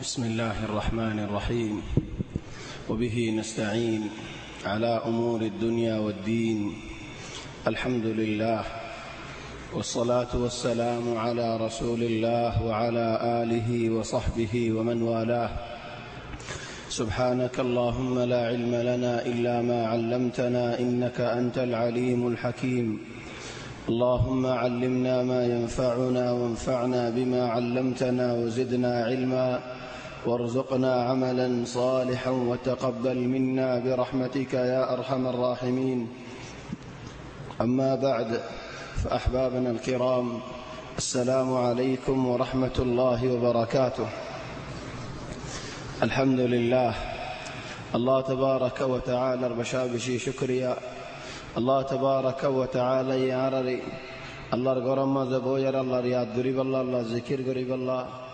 بسم الله الرحمن الرحيم. وبه نستعين على أمور الدنيا والدين. الحمد لله. والصلاة والسلام على رسول الله وعلى آله وصحبه ومن والاه. سبحانك اللهم لا علم لنا إلا ما علمتنا إنك أنت العليم الحكيم. اللهم علمنا ما ينفعنا وانفعنا بما علمتنا وزدنا علما. وارزقنا عملا صالحا وتقبل منا برحمتك يا أرحم الراحمين. أما بعد فأحبابنا الكرام السلام عليكم ورحمة الله وبركاته. الحمد لله. الله تبارك وتعالى بشابشي شكريا. الله تبارك وتعالى يارري الله قرم ذبوير الله رياض قريب الله الله ذكر قريب الله.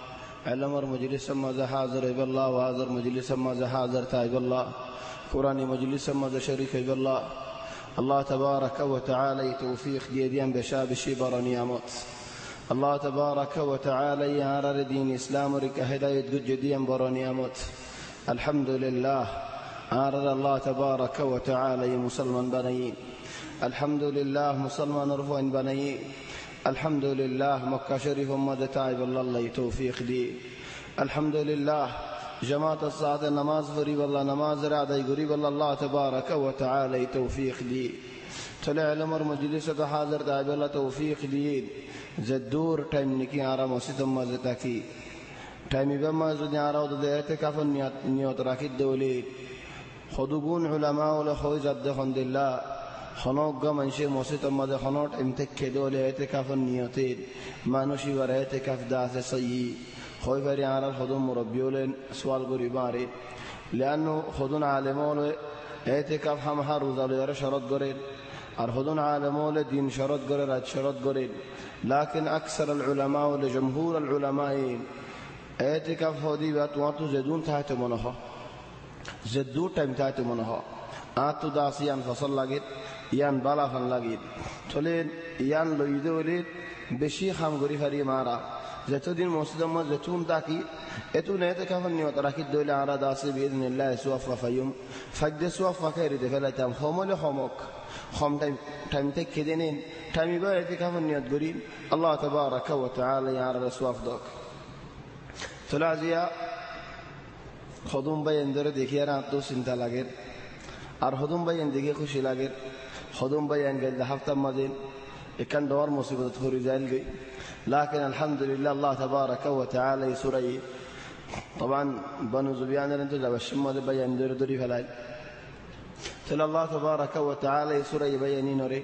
الامر مجلس مزه حاضر ایب الله حاضر مجلس مزه حاضر تا ایب الله. قرآن مجلس مزه شریک ایب الله. الله تبارك وتعالى توفيق ديديان بشاب شبر نيامت الله تبارك وتعالى يارى دين إسلام ورك هداية جديان برني أموت الحمد لله. آرد الله تبارك وتعالى مسلمان بنيين. الحمد لله مسلمان رفوان بنيين. الحمد لله مكة شريف مدى تايب الله يتوفيق دي الحمد لله جماعة الصلاة نماز فري والله نماز رادة يقري والله الله تبارك وتعالى يتوفيق دي تلع الأمر مجلسة حاضر تايب الله توفيق دي زدور تايم نكي عرا مسيط مزتاكي تايم بما زدني عرا وضد اعتكاف نيوت راكي الدولي خدوبون علماء ولخوي زد خند الله حنوق منشي موسيت امتك حنوت امتكدو لاعتكاف النيوتين ما نشي ورا اعتكاف داس سيي خوي فري على الخدوم مربيولين سوال غري باري لأنه خدون عالمون اعتكاف هم حروزة ليرى شرط غرين الخدون عالمون دين شرط غرين شرط غرين لكن أكثر العلماء ولجمهور العلماء اعتكاف هودي باتواتو زدون تحت منها زدو تايم تحت منها آتو داسيان فصل لگت ইয়ান বালা fun লাগে চলে ইয়ান লইদে হলে বেশি খাম গরি ফারি মারা। যতদিন মসজিদ যেতুন তাকি এতু নেতে কাফন নিয়ত রাখি দইলে আরা দাসে বিদিন ইল্লাহ সুয়াফা ফাইম ফাইদে সুয়াফা খাইরি দে ফেলাইতাম হমলে হমক। হম টাইম টাইম তে খেদে নেন, টাইম ইবা এতে কাফন নিয়ত গরি আল্লাহ তাবারাকা ওয়া তাআলা ইয়ারা সুয়াফ দক। তোলা জিয়া খদুম ভাই এন্দরে দেখিয়া রাত চিন্তা লাগে। আর হদম ভাই এন দেখে খুশি লাগে। حضن بيان قد حفت مدين كان دوار مصيبة تخرج ذلك لكن الحمد لله الله تبارك وتعالى يسري طبعا بنو زبيان انت بشم هذا بيان دور دوري فلاي تلا الله تبارك وتعالى يسري بياني نوري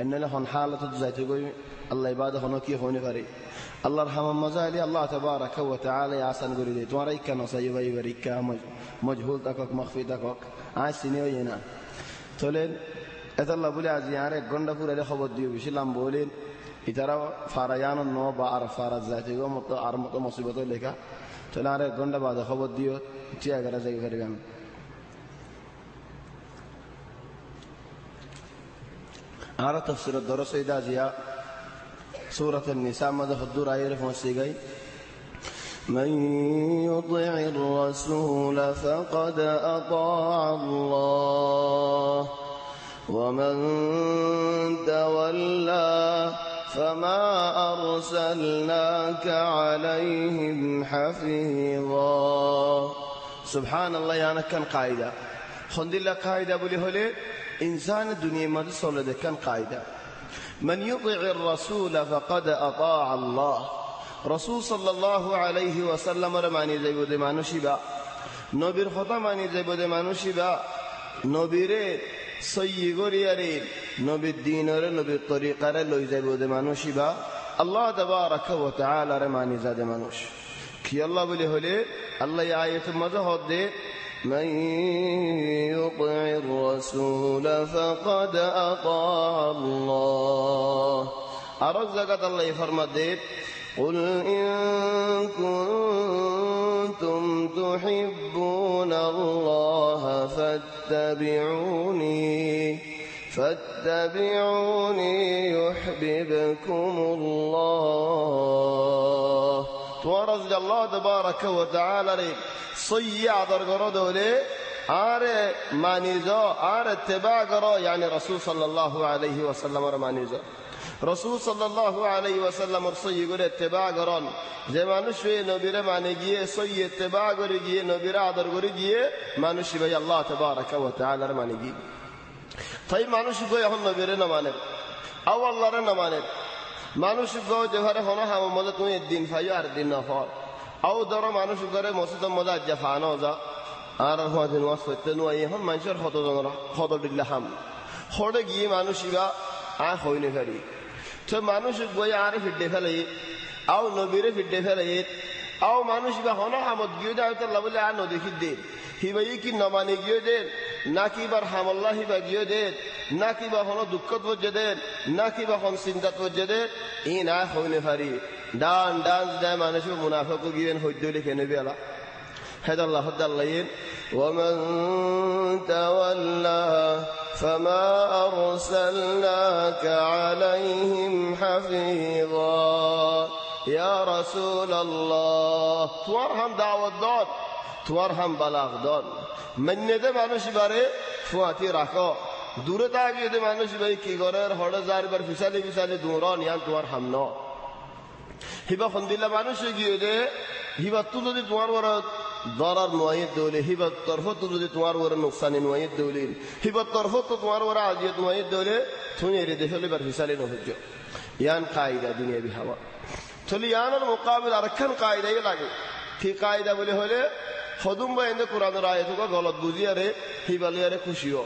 ان لهم حالة تزاتي الله يبادا هنوكي هوني فري الله رحم مزالي الله تبارك وتعالى يا حسن قولي ديت وريك نصيب يوريك مجهول تكوك مخفي تكوك عايز سنيوينا تولين এতল্লা বলে আজ ইয়ার এক ঘন্টা পুরে খবর দিয়ে বেশিলাম বলেন ইতারা ফারায়ান ন বা আর ফারাজ যাইতে গো মতো আর মতো মুসিবত লেখা চলে আর এক ঘন্টা বাদে খবর দিও চিয়া করে যাই ফেরবে আমি আর তফসির দরস ইদা জিয়া سورة النساء ماذا خدور آية فمسيقي من يطع الرسول فقد اطاع الله ومن تولى فما أرسلناك عليهم حفيظا. سبحان الله يعني كان قاعدة. خند الله قاعدة أبو لهولي إنسان الدنيا ما رسول كان قاعدة. من يطع الرسول فقد أطاع الله. رسول صلى الله عليه وسلم رماني زي بودي مانوشي با نوبر خطا ماني زي بودي مانوشي با نبيره سيغرياريل نبي الدين ري نبي الطريق ري لو يزي بودي مانوشي با الله تبارك وتعالى رماني زاد مانوش كي الله بلي هولي الله يعاية مزه دي من يطع الرسول فقد أطاع الله أرزقت الله فرمت دي قل إن كنت كنتم تحبون الله فاتبعوني فاتبعوني يحببكم الله. تورز الله تبارك وتعالى لي صيع درقرده لي آره مانيزو آره اتباع يعني رسول صلى الله عليه وسلم مانيزو রসুল সাল্লাল্লাহু আলাইহি ওয়াসাল্লামের সই করে ইত্তেবা যে মানুষ নবীরে মানে গিয়ে সই ইত্তেবা করে গিয়ে, নবীরে আদর করে গিয়ে মানুষ ভাই আল্লাহ তাবারক ওয়া তাআলার মানে গিয়ে। তাই মানুষ গো এখন নবীরে না মানে। আও আল্লাহরে না মানে। মানুষ গো যে হন হাম মজা তুমি একদিন ফাইও আর দিন না ফল আও ধরো মানুষ ঘরে মসজিদ মজা যা ফানো যা। আর হদিন ওয়াজ করতে নুয়াই এখন মানুষের হত হত দিল্লা হাম। হড়ে গিয়ে মানুষ ইবা আ হইনে ফেরি তো মানুষ গই আর ফিডে ফেলে, আও নবীরে ফিডে ফেলে, আও মানুষ বা হন হামত গিয়ে দেয় তো বলে, আর নদী খিদ্দে হিবাই কি নমানি গিয়ে দেন না কি বার হামল্লা হিবা গিয়ে দেন না কি বা হন দুঃখত বজে দেন না কি বা হন চিন্তাত বজে দেন ই না হইনে পারি। ডান ডান্স দেয় মানুষ মুনাফক গিয়েন হইদ্য লিখে নেবে আলা هدى الله هدى الليل ومن تولى فما أرسلناك عليهم حفيظا. يا رسول الله توارهم دعوة دون توارهم بلاغ دون. من نده منوش باره فواتي رخو دوره تاگی ده منوش بایی که گره هر زار بر فیسالی فیسالی دوران یان توارهم نو. هیبا خندیله منوش گیده هیبا تو دادی توار ورد. দরার নোয়াইয়ের দৌলে হিবত তরফ তো যদি তোমার ওরে নোকসানি নোয়াইয়ের দৌলি হিবত তরফ তো তোমার ওরা আজ নোয়াইয়ের দেউলে তুমি এর দেশে এবার হিসালি নহজ্য। ইয়ান কায়দা দুনিয়াবি হাওয়া। তাহলে ইয়ানের মোকাবিলা আরেকখান কায়দাই লাগে। কি কায়দা বলে হলে, হদুম বা এনে কোরআন রায় তোকে গলত বুঝি আরে, হিবালি আরে খুশিও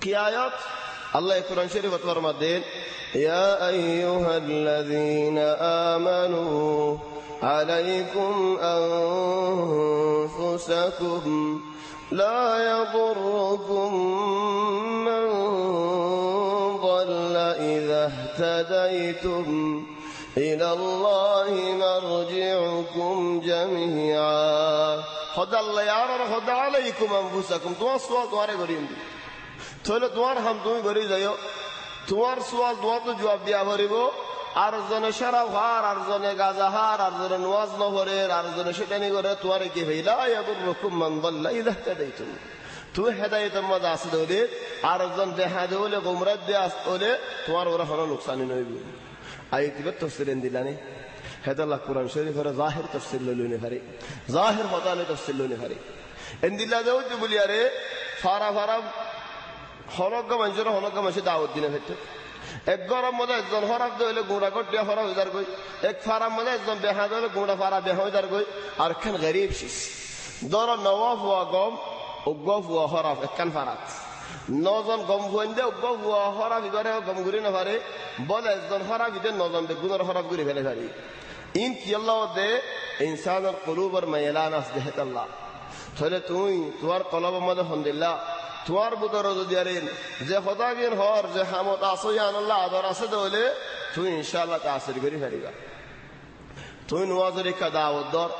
কি আয়াত? আল্লাহ কোরআন শরীফ অতবার মাদ্দেন يا أيها الذين آمنوا عليكم أنفسكم لا يضركم من ضل إذا اهتديتم إلى الله مرجعكم جميعا. خد الله يا رب خد عليكم أنفسكم. دوار سؤال دوار بريم. دي تولى دوار هم دومي بريد يو دوار سؤال دوار تو جواب دي أبريبو আর জনে সারা হার আর জনে গাজা আর জনে নোয়াজ নহরের আর জনে সেটানি করে তোমার কি হইলা রকুম মান দল্লা ইদাহতা দেইতুম তুমি হেদায়েতের মধ্যে আসে দৌলে আর একজন দেখা দেবলে গোমরাত দিয়ে আস দৌলে তোমার ওরা হলো নুকসানি নইব আই দিবে তফসিলেন দিলানি। হেদাল্লাহ কোরআন শরীফের জাহির তফসিল লইনে হারে জাহির হতালে তফসিল লইনে হারে এন্দিল্লা দেও যে বলি, আরে, ফারা ফারা হনজ্ঞ মানুষের হনজ্ঞ মানুষের দাওয়াত দিনে ফেরতে। এক গরম মধ্যে একজন হরাব দইলে গুঁড়া কটিয়া হরা হইদার গই এক ফারাম মধ্যে একজন বেহা দইলে গুঁড়া ফারা বেহা হইদার গই আর খান গরিব শিস দর নওয়াব হুয়া গম উগ্গ হুয়া হরাব একখান ফারাত নজন গম হুয়েন দে উগ্গ হুয়া হরাব ইগরে গম ঘুরি না পারে বলে একজন হরাব ইদের নজন বেগুনের হরাব ঘুরি ফেলে পারি ইন কি আল্লাহ দে ইনসানের কলুবর মেলান আস আল্লাহ। তাহলে তুই তোমার কলবের মধ্যে হন্দিল্লা তোমার বুতর যদি আরেন যে হদাগির হর যে হামত আসো আল্লাহ আদর আছে দলে তুই ইনশাআল্লাহ তাসির করি ফেরিবা তুই নোয়াজের একটা দাওয়াত দর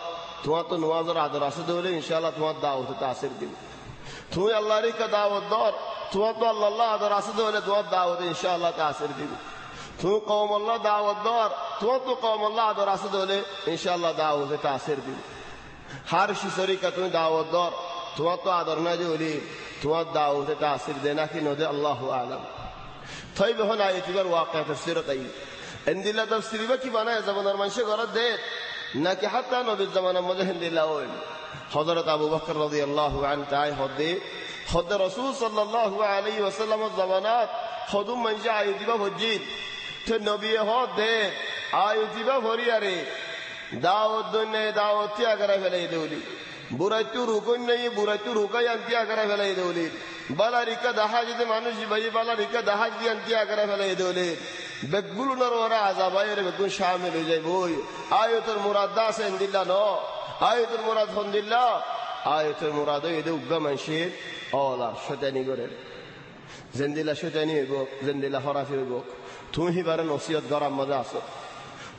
তোমার তো নোয়াজের আদর আছে দলে, ইনশাআল্লাহ তোমার দাওয়াতে তাসির দিবি তুই আল্লাহর একটা দাওয়াত দর তোমার তো আল্লাহ আদর আছে দলে তোমার দাওয়াতে ইনশাআল্লাহ তাসির দিবি তুই কৌম আল্লাহ দাওয়াত দর তোমার তো কৌম আল্লাহ আদর আছে দলে, ইনশাআল্লাহ দাওয়াতে তাসির দিবি হার শিশরিকা তুমি দাওয়াত দর তোমার তো আদর না যে তোমার দাওতে তাসির দে নাকি নদে আল্লাহ আলম তাই যখন আয়তিবার ওয়াকা তফসির তাই এন্দিল্লা তফসির বা কি বানায় জামানার মানুষের ঘর দে নাকি হাত্তা নবীর জামানার মধ্যে হিন্দিল্লা ওইল হজরত আবু বকর রদি আল্লাহ আন তাই হদে হদ রসুল সাল্লাহ আলী ওসাল্লাম জামানাত হদুম মানুষে আয়তিবা ভজিত তো নবী হদ দে আয়তিবা ভরিয়ারে দাওয়াত দন্যে দাওয়াত ত্যাগরা ফেলে দেউলি বুড়াইতু রুকন নেই বুড়াইতু রুকাই আনতি আগারা ফেলাই দেউলি। বালা রিকা দাহা যদি মানুষ ভাই বালা রিকা দাহা যদি আনতি আগারা ফেলাই দেউলি। বেগুলো নর ওরা আজাবাই রে বেগুন শামিল হয়ে যাই বই। আয়তর মুরাদ দাস দিল্লা ন। আয়তর মুরাদ হন দিল্লা। আয়তর মুরাদ এদে উগ্গা মানুষের অলা শতানি করে জেন্দিলা শতানি হইব জেন্দিলা হরাফি হইব। তুমি হিবারে নসিহত গরম মজা আছো।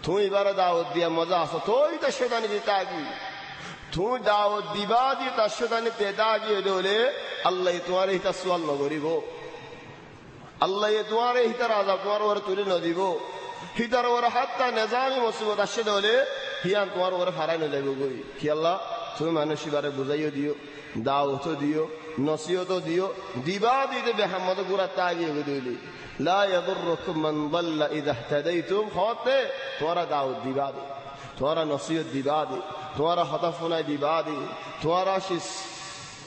তুমি এবারে দাওয়াত দিয়া মজা আছো। তুই তো শতানি দিতে আগি। তুই দাওয়াত দিবা দলে আল্লাহ তোমার হিতা সোয়াল নগরিব আল্লাহ তোমার হিতার আজাব তোমার ওরা তুলে ন দিব হিতার ওরা হাত্তা নেজামি মুসিবত আসে দলে হিয়ান তোমার ওরে ফারাই না যাইব গই কি আল্লাহ তুমি মানুষ এবারে বুঝাইও দিও দাওয়াত দিও নসিহত দিও দিবা দিতে বেহাম্মদ গুড়া তাগিয়ে গদিলি লা হতে দিবা দি তোরা নসিহত দিবা দি তোরা হতাফুনা দিবা দি তোরা শিস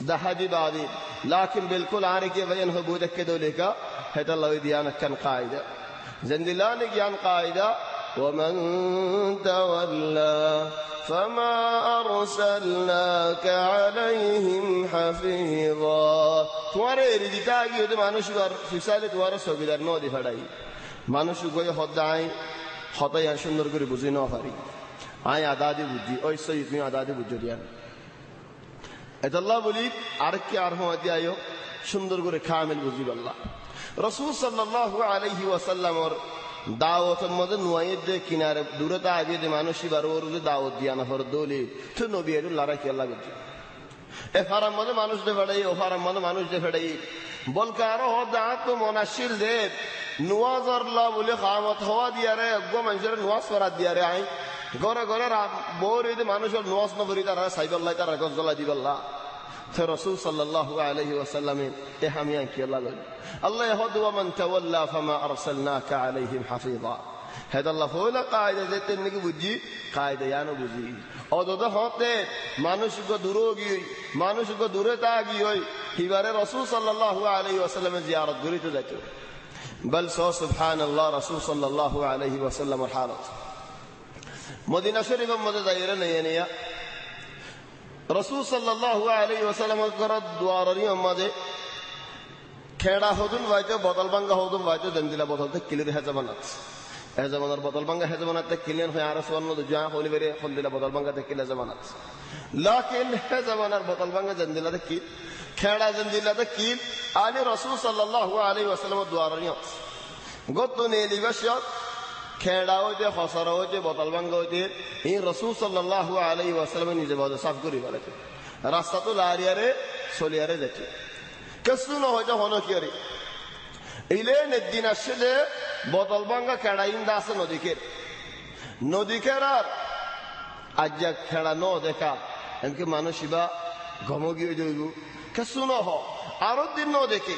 دها دي بعدين لكن بالكل عارك يبين هبودك كده لك هذا الله يديانك كان قاعدة زندلانك يان قاعدة ومن تولى فما أرسلناك عليهم حفيظا تواري রিদি তাগি ওদের মানুষ ফিসালে তোয়ারে সবিদার নদী ফেড়াই মানুষ গই হদাই হতাই সুন্দর করে বুঝি ন পারি আয় আদাদি বুদ্ধি ওই সই তুমি আদাদি বুঝি দিয়ান এদাল্লাহ বলি আর হমাদি আয়ো সুন্দর করে খামিল বুঝি আল্লাহ রসুল সাল্লাল্লাহু আলাইহি ওয়াসাল্লামর দাওয়াতের মধ্যে নুয়াইয়ের যে কিনারে দূরতা আগে যে মানুষই বার ওর যে দাওয়াত দিয়া না হর দলি তো নবী এর লড়াই কি আল্লাহ করছে এ ফারাম মধ্যে মানুষ দে ফেড়াই ও ফারাম মধ্যে মানুষ দে ফেড়াই বলকে আরও হ দাঁত তো মনাশিল দে নুয়াজ আল্লাহ বলে খামত হওয়া দিয়া রে অজ্ঞ মানুষের নুয়াজ করার দিয়া রে আই ঘরে ঘরে বউর এই মানুষের নুয়াজ নবরি তারা সাইবাল্লাহ তারা গজ্জলা দিবাল্লাহ তো রসুল সাল্লাল্লাহু আলাইহি ওয়াসাল্লামে এ হামিয়া কি আল্লাহ বলে আল্লাহ ইয়াহুদ ওয়া মান তাওয়াল্লা ফামা আরসালনাকা আলাইহিম হাফিযা হেদ আল্লাহ হইলা কায়দা যেতে নাকি বুঝি কায়দা ইয়ানো বুঝি অদদ হতে মানুষকে দূরগি মানুষকে দূরে তাগি হই হিবারে রসুল সাল্লাল্লাহু আলাইহি ওয়াসাল্লামে জিয়ারত করিতে যাইত বল সো সুবহানাল্লাহ রসুল সাল্লাল্লাহু আলাইহি ওয়াসাল্লামের হালত মদিনা শরীফের মধ্যে যাইরে নেই নিয়া রসুল সাল্লাল্লাহু আলাইহি ওয়াসাল্লাম করার দুয়ারনি আমাদের খেড়া হদুন বাইতে বদল বাঙ্গা হদুন বাইতে দেন্দিলা বদলতে কিলির হেজামানাত হেজামানার বদল বাঙ্গা হেজামানাতে কিলিয়ান হয়ে আর সোয়ান্ন জা হলি বেরে হলদিলা বদল বাঙ্গাতে কিলে জামানাত লাকিন হেজামানার বদল বাঙ্গা জেন্দিলাতে কি খেড়া জেন্দিলাতে কি আলী রসুল সাল্লাল্লাহু আলাইহি ওয়াসাল্লাম দুয়ারনি গত নেলি বাসিয়ত খেড়া হইতে হসরা হইতে, বতল ভাঙ্গা হইতে, এই রসুল সাল্লাল্লাহু আলাইহি ওয়াসাল্লাম নিজে বাজে সাফ করি বলেছে রাস্তা তো লারিয়ারে, সলিয়ারে যাচ্ছে কেসু ন হইতে হন কিয়ারে ইলে নেদিন আসছে যে, বতল ভাঙ্গা খেড়া ইন্দা আছে নদীকে। নদী খেড়ার আজ যা খেড়া ন দেখা এমনকি মানুষ ইবা ঘমগি হয়ে যাইব কেসু ন হ, আরও দিন ন দেখে।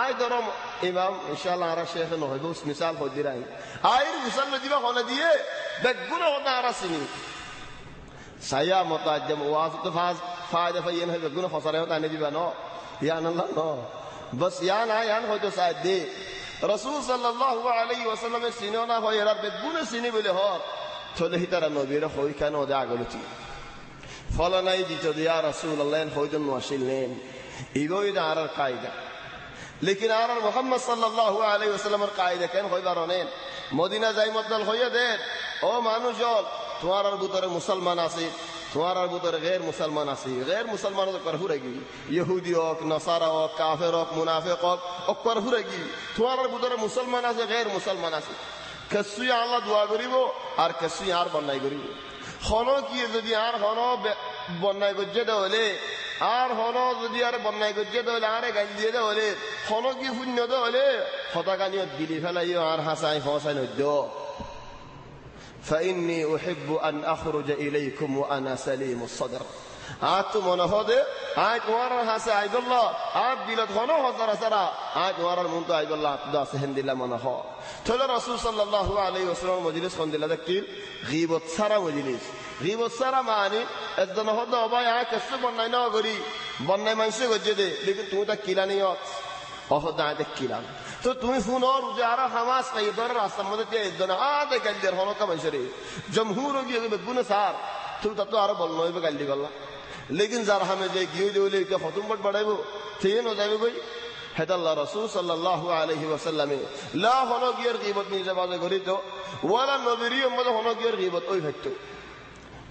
আয় ধরো ইমাম, ইনশাআল্লাহ আর শেখ নহইব মিসাল হদির আই আয়ের গুসাল দিবা হলে দিয়ে বেগুলো হতে আর আসিনি সায়া মত আজম ওয়াজ তো ফাজ ফায়দা ফাইন হয় বেগুলো ফসারে হতে আনে দিবা ন। ইয়ান আল্লাহ ন। বস ইয়ান আয় ইয়ান হয়তো সায় দে। রসুল সাল্লাল্লাহু আলাইহি ওয়াসাল্লামের সিনো না হয় এরা বেগুলো সিনি বলে হর চলে হিতারা নবীরা হই কেন ওদের আগলতি। ফল নাই দিত দিয়া রসুল আল্লাহ হয়তো নসিল নেন। ইগোই আর কায়দা লেকিন আর মোহাম্মদ সাল্লাল্লাহু আলাইহি ওয়াসাল্লামের কায়দা কেন হইবার অনেন মদিনা যাই মদ্দল হইয়া দেন। ও মানুষ তোমার আর ভিতরে মুসলমান আছে, তোমার আর ভিতরে গের মুসলমান আছে। গের মুসলমান তো কর হুরেগি ইহুদি হোক, নসারা হোক, কাফের হোক, মুনাফিক হোক ও কর হুরেগি তোমার আর ভিতরে মুসলমান আছে, গের মুসলমান আছে। কেসুই আল্লাহ দোয়া করিব, আর কেসুই আর বন্যাই করিব। হন কি যদি আর হন বন্যায় গজ্জে হলে আর হন যদি আর বন্যায় গজ্জে হলে আরে গাল দিয়ে হলে হন কি শূন্য হলে হতাকানিয়ত গিলি ফেলাইও আর হাসাই হসাই নদ্য فإني أحب أن أخرج إليكم وأنا سليم الصدر সারা আজ তোমার মন তো আইবল্লাহ আব্দা সেহেন দিলা মনে হ তাহলে রাসূল সাল্লাল্লাহু আলাইহি ওয়াসাল্লাম মজলিস কোন দিলা দেখিল গীবত সারা মানে একজন আয় কষ্ট বন্যায় না করি বন্যায় মানুষে গজ্জে দে, লেকিন তুমি তা কিলা নিও। অহদ আয় দেখ কিলাম তো তুমি আর যে আর হামাস নাই ধর রাস্তার মধ্যে একজন আ দে হনকা মানুষরে। জমহুর গিয়ে বেগুনে সার তুমি তা তো আরও বল নইবে গাল্লি গল্লা লেকিন যার হামে যে গিয়ে দিলে এটা খতম পট বাড়াইবো ঠিক ন যাবে কই হেদাল্লাহ রসুল সাল্লাল্লাহু আলাইহি ওয়াসাল্লামে লা হলো গিয়ার গীবত নিজে বাজে করিত ওয়ালা নবীর উম্মত হলো গিয়ার গীবত ওই ভাইতো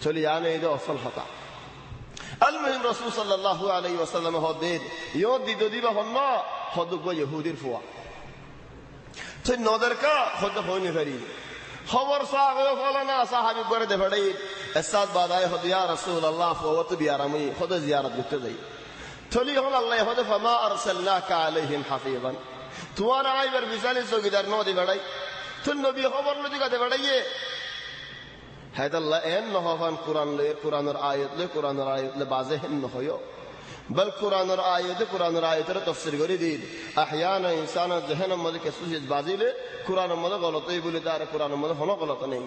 চলি আনে এই অসল হতা المهم رسول صلى الله عليه وسلم هديد يود دي دي بهن هدوك يهودي فوا تو نظر کا خود هوني فريد খবর সাহাবে সাহাবি করে দে এসাদ বাদায় হদ ইয়া আল্লাহ ফাওয়াত বিয়ার আমি হদ জিয়ারত যাই। থলি হল আল্লাহ হদ, ফামা আরসালনাকা আলাইহিম হাফিজান। তোমার আইবার বিসালি সগিদার ন বেডাই ভাই নবী খবর লদি গাদে ভাইয়ে হায়দাল্লাহ, এন নহবান কুরআন লে, কুরআনের আয়ত লে, কুরআনের আয়াত লে বাজে হেন নহয়। বল কোরআনের আয়াত কোরআনের আয়াতের তফসির করে দিন আহয়ানা ইনসান জহন মধ্যে কিছু জিনিস বাজিলে কোরআনের মধ্যে গলতই বলে তার কোরআনের মধ্যে কোনো গলত নেই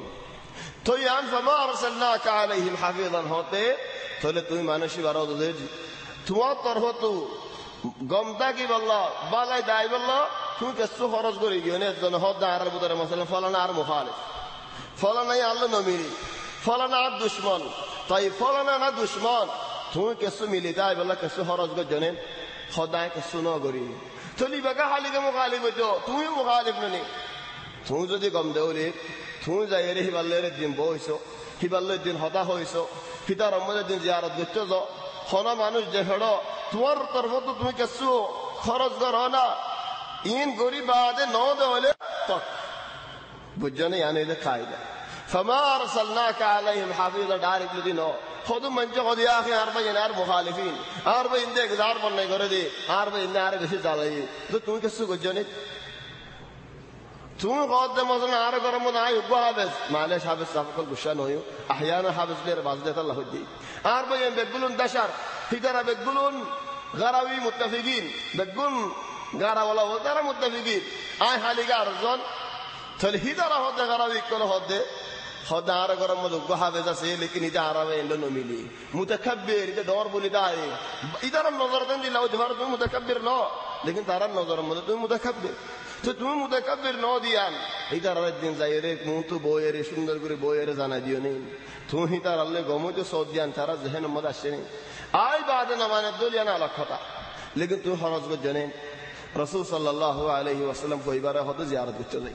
তো ইয়ান ফামা আরসালনাকা আলাইহিম হাফিজান হতে তাহলে তুমি মানুষই বারো দিয়েছি তোমার তরফ তো গমতা কি বললা বালাই দায় বললা তুমি কিছু খরচ করে গিয়ে জন হদ আর বুতরে মশলা ফলানা আর মুখালিফ ফলানাই আল্লাহ নমিরি ফলানা আর দুশ্মন তাই ফলানা না দুশ্মন তুমি কিছু মিলি দায় বললা কিছু খরচ করে জনেন সদায় কিছু ন করি চলি বাকা হালিকে মুখালিফ হইত তুমি তুমি যদি গম দেউলি তুমি যাই রে হিবাল্লের দিন বইছ হিবাল্লের দিন হতা হইছ রমজানের দিন জিয়ারত করতে যাও হনা মানুষ যে হেড় তোমার তরফ তো তুমি কিছু খরচ কর না ইন গরিব আদে ন দেওয়ালে তক বুঝজনে ইয়ানে যে খাইদা فما أرسلناك عليهم حفيظا دارك لدينو خذوا من جهد يا أخي أربعين أربع مخالفين أربعين ديك دار بنا يقول دي أربعين دار بشي تعالي تو তুমি কিছু করছনি তুমি قد مثلا আর গরম না আই উবা হাবেস মালে হাবেস সাফকল গুশান হইও احيانا হাবেস লের বাজদেত আল্লাহ দি أربعين بيقولون دشر هيدرا بيقولون غراوي متفقين بيقولون غارا ولا وزارة متفقين আই হালিগা আরজন তাহলে হিদারা হতে গারাবি কোন হতে মুতাকাব্বির তো ন দিন যাই বইয়ের, সুন্দর করে বইয়ের জানা দিও নেই তুমি হিতার আল্লে গমো তো সদ দিয়ান, তারা জেহেন মধ্যে আসছে নেই আই বাদে না মানে দলিয়ান আলাক্ষতা লেকিন তুমি করছ নেই রসুল সাল্লাহ আলহি ওয়াসাল্লাম কইবারে হতে জিয়ারত করতে যাই।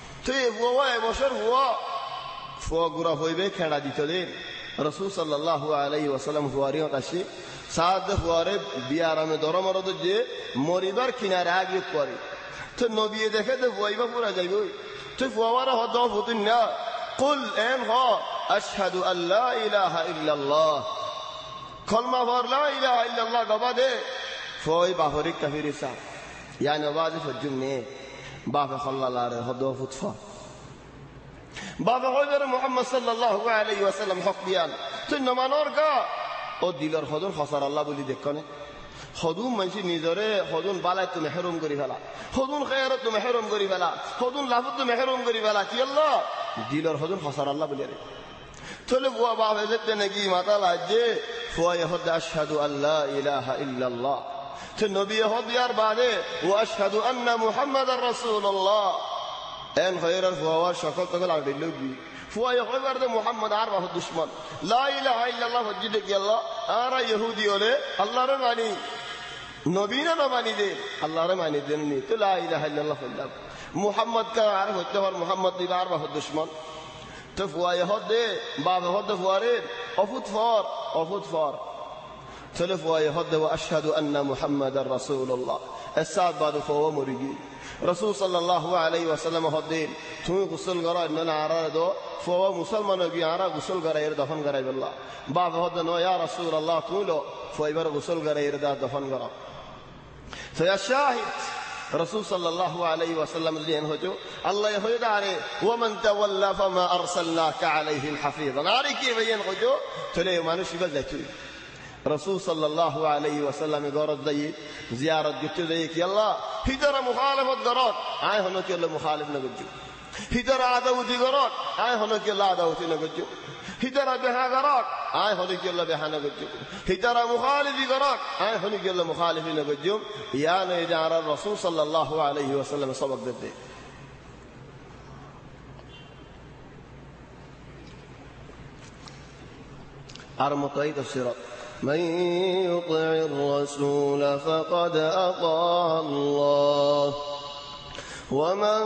তুই বুয়া এবছর হুয়া ফুয়া গুড়া হইবে খেড়া দিতলে রসুল সাল্লাহ আলাই ওয়াসালাম হুয়ারি হতাসি। সাদ হুয়ারে বিয়া আরামে দরমর যে মরিবার কিনারে আগে করে তো নবী দেখে তো হুয়াইবা পুরা যাইব। তুই ফুয়াবার হদ ফুতুন না। কুল, এম, হ, আশহাদু আল্লাহ ইলাহা ইল্লাল্লাহ। খলমা ভর, লা ইলাহা ইল্লাল্লাহ, গবা দে। ফয় বাহরি কাফির ইসা। ইয়ান আওয়াজ ফজ্জুম নে। বাপে হল্লালারে হদ ফুটফা বাপে হইবের মোহাম্মদ সাল্লাহ আলাইহি ওয়াসাল্লাম হক দিয়াল তুই নমানোর গা ও দিলর হদর হসার আল্লাহ বলি দেখনে সদুন মানুষ নিজরে সদুন বালাই তুমি হেরম করি ফেলা। সদুন খেয়ারত তুমি হেরম করি ফেলা। সদুন লাভত তুমি হেরম করি ফেলা। কি আল্লাহ? দিলর সদুন হসার আল্লাহ বলি রে। চলে বুয়া বাপ এসে নাকি মাতাল আজ যে ফুয়া হদ আশহাদু আল্লাহ ইলাহা ইল্লাল্লাহ। তো নবী হদিয়ার বাদে ও আশহাদু আন্না মুহাম্মাদার রাসূলুল্লাহ এন হয়রার ফুয়া সকল তকল আর দিলবি ফুয়া হইবার দে মুহাম্মদ আর বাহু দুশমন লা ইলাহা ইল্লাল্লাহ হজ্জিতে কি আল্লাহ আর ইহুদি হলে আল্লাহর মানি নবী না মানি দে আল্লাহর মানি দেন নি তো লা ইলাহা ইল্লাল্লাহ হইলাম মুহাম্মদ কা আর হইতে পার মুহাম্মদ দিবা আর বাহু দুশমন তো ফুয়া হদ দে বাবা হদ ফুয়ারে অফুত ফর অফুত ফর تلف ويهد وأشهد أن محمد رسول الله. السعد بعد فهو مريجي. رسول صلى الله عليه وسلم هدين تون غسل غرا إن العرار دو. فهو مسلمان بي عرا غسل غرا ير دفن غرا بالله بعد نو يا رسول الله تولو فيبر غسل غرا ير دفن غرا. فيا شاهد. رسول صلى الله عليه وسلم اللي ينهجو الله يهود عليه ومن تولى فما أرسلناك عليه الحفيظ ناري كيف ينهجو تلي ما نشبه ذاتي رسول صلى الله عليه وسلم گورت دئی زیارت گت دئی کہ اللہ مخالفت گرات آئے ہنو کہ مخالف نہ گجو ہدر عداوتی گرات آئے ہنو کہ اللہ عداوتی نہ گجو بها غراك آي آه، هوني جل بها نبجم هدرا مخالف غراك آي هوني جل مخالف نبجم يا نيدار الرسول صلى الله عليه وسلم صبق ضده أرمطيت الصراط من يطع الرسول فقد أطاع الله. ومن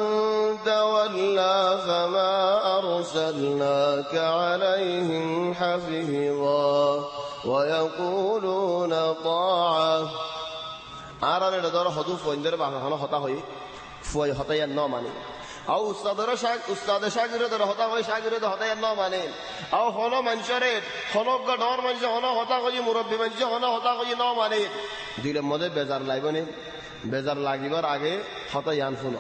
تولى فما أرسلناك عليهم حفيظا. ويقولون طاعة. أرى دور حدوث وإن دربع نحن خطاه فوي خطايا النوم عليه হতা ন মানে। হতা হতা ন মানে। বেজার লাগবে বেজার লাগিবার আগে হতাই আন শুনো।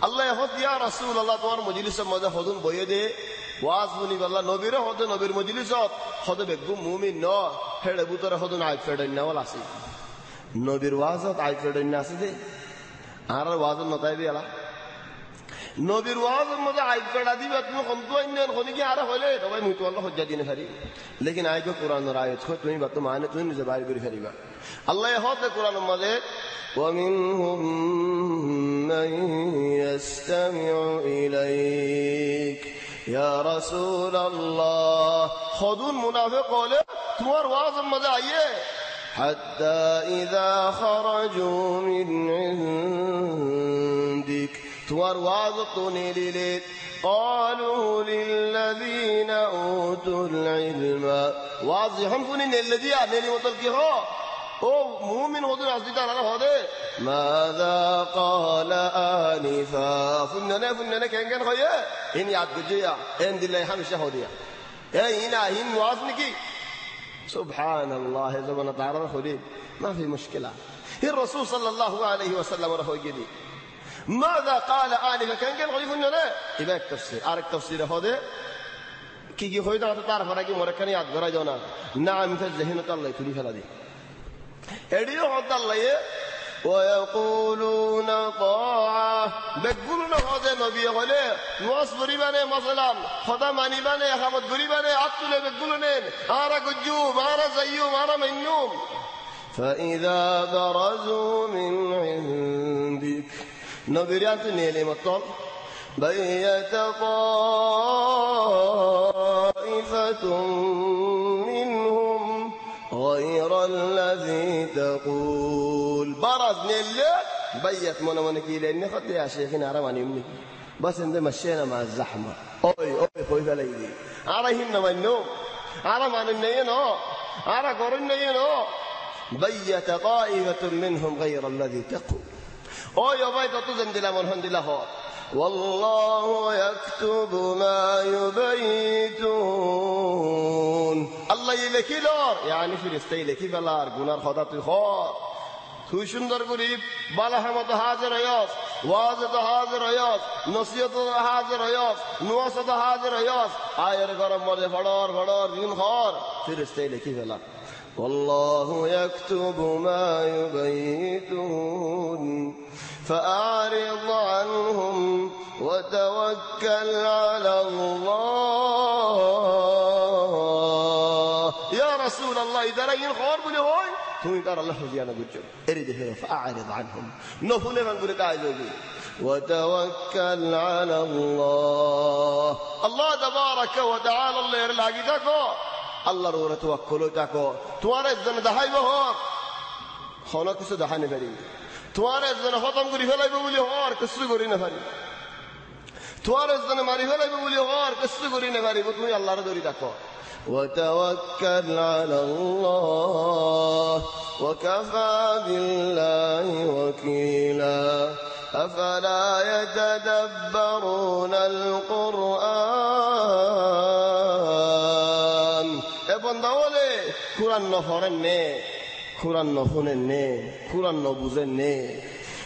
আল্লাহ হত আল্লাহ তোমার মজলিসের মধ্যে হদুন বইয়ে দে। ওয়াজ শুনি বল্লা, নবীর হদে নবীর মজলিসত। হদে বেগু মুমিন ন। হেড়ে বুতরে হদুন আই ফেডেন আছে নবীর ওয়াজত আছে দে আর ওয়াজত নতাই দিয়ালা নবীর ওয়াজের মধ্যে আই ফেডা দিবে তুমি কমতু আইন কোনি কি আর হলে সবাই মুই তো আল্লাহ হজ্জা দিনে ফারি লেকিন আই কো কোরআনের আয়াত কো তুমি বাত মানে তুমি নিজে বাইরে করে ফারিবা আল্লাহ হতে কোরআনের মধ্যে ومنهم من يستمع إليك يا رسول الله خذوا المنافق قوله تمر واظم مدعيه حتى إذا خرجوا من عندك واظب ليلت قالوا للذين أوتوا العلم. واضحا فنين الذي أعلن وتلقيه أو مؤمن هدن عزيز على هذا ماذا قال آنفا؟ فننا فننا كان كان خيا إن يعد جيا إن دلله هوديا يا هنا هين موافنكي سبحان الله زمان تعالى خليل ما في مشكلة. الرسول صلى الله عليه وسلم رفض جدي. ماذا قال آنفا كان كان خيا فننا يبقى تفسير أرك تفسير هذا কি কি হইতো তার ফরা কি মরখানি ইয়াদ করা যাও না না আমি তো জহিনত আল্লাহ তুলি ফেলা দিই এডিও হতাল্লাইয়ে ويقولون طاعة بقولون هذا نبي غلي نواس بريبانه مثلا خدا مانيبانه حمد بريبانه عطل بقولون آرا قجوم آرا زيوم آرا منوم فإذا برزوا من عندك نبيريان تنيلي مطل بيت طائفة منهم غير الذي تقول. برز نيلي بيت منا منا كي لاني خد يا شيخنا رماني مني بس انت مشينا مع الزحمة. أوي أوي خوي فلايدي عرهن منو عرى ما نينو عرى قرن نينو بيت طائفة منهم غير الذي تقول. اوي بيت تزن دلا من هند له والله يكتب ما يبيتون الله يلكي لور يعني ফিরিস্তাই লেখি ফেলার গুনার কথা তুই খর তুই সুন্দর করি বালা হামত হাজির হয়স ওয়াজ তো হাজির হয়স নসিহত হাজির হয়স নুয়াস তো হাজির হয়স আয়ের গরম মধ্যে ফড়র ফড়র দিন খর ফিরিস্তাই লেখি ফেলা والله يكتب ما يبيتون. فأعرض عنهم وتوكل على الله. يا رسول الله إذا لا خور بني هوي تومي دار الله ديانا قجر إريد هنا فأعرض عنهم. نوفو من قولي تعجبي وتوكل على الله. الله تبارك وتعالى الله يرلاقي تكو আল্লাহর উপরে তোয়াক্কুল থাকো তোমার একজন দেখাইব হোক হন কিছু দেখানি পারি তোমার একজন খতম করে ফেলাইব বলি হর কিছু করি না পারি তোমার একজন মারি ফেলাইব বলি হর কিছু করি না পারিব তুমি আল্লাহর ধরি থাকো وتوكل على الله وكفى بالله وكيلا أفلا يتدبرون القرآن বন্ধা বলে কোরআন নফরেন নে কোরআন নফুনেন নে কোরআন নবুঝেন নে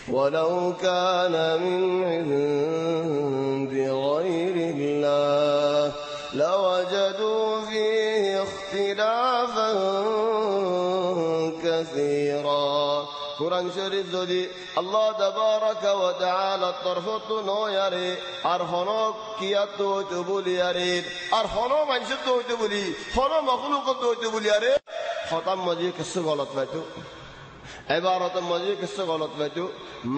ولو كان من عند غير الله لوجدوا فيه اختلافا كثيرا কোরআন শরীফ যদি আল্লাহ তাবারাকা ওয়া তাআলা তরফত নয়ারে আর হন কিয়া তো তো বলি আরে, আর হন মানুষ তো হইতে বলি, হন মখলুক তো হইতে বলি আরে। খতাম মজি কিছু গলত পাইতো। এবারত মজি কিছু গলত পাইতো।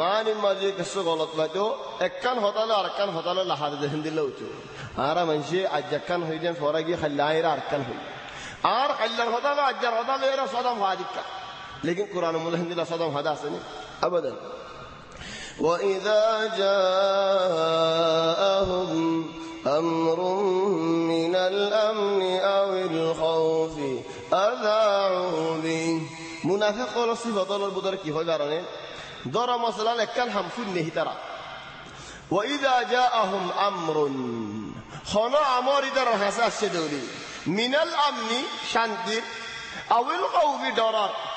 মানি মজি কিছু গলত পাইতো। একখান হতালে আর একখান হতালে লাহাদ দেহেন দিলে উঠো। আর মানুষে আজ একখান হই দেন ফরা গিয়ে খাল্লাইরা আর একখান হই আর খাল্লার হতালে আজ্জার হতালে এরা সদাম হাদিকা लेकिन कुरान मुल हिंदी सदम हदास नहीं ابدا. وإذا جاءهم أمر من الأمن أو الخوف أذاعوا به. منافق قول صفة دول البدر كيف جارنين دور مثلا لكال هم فنه ترى. وإذا جاءهم أمر. خنا أمر در حساس دولي من الأمن شاندير أو الخوف درار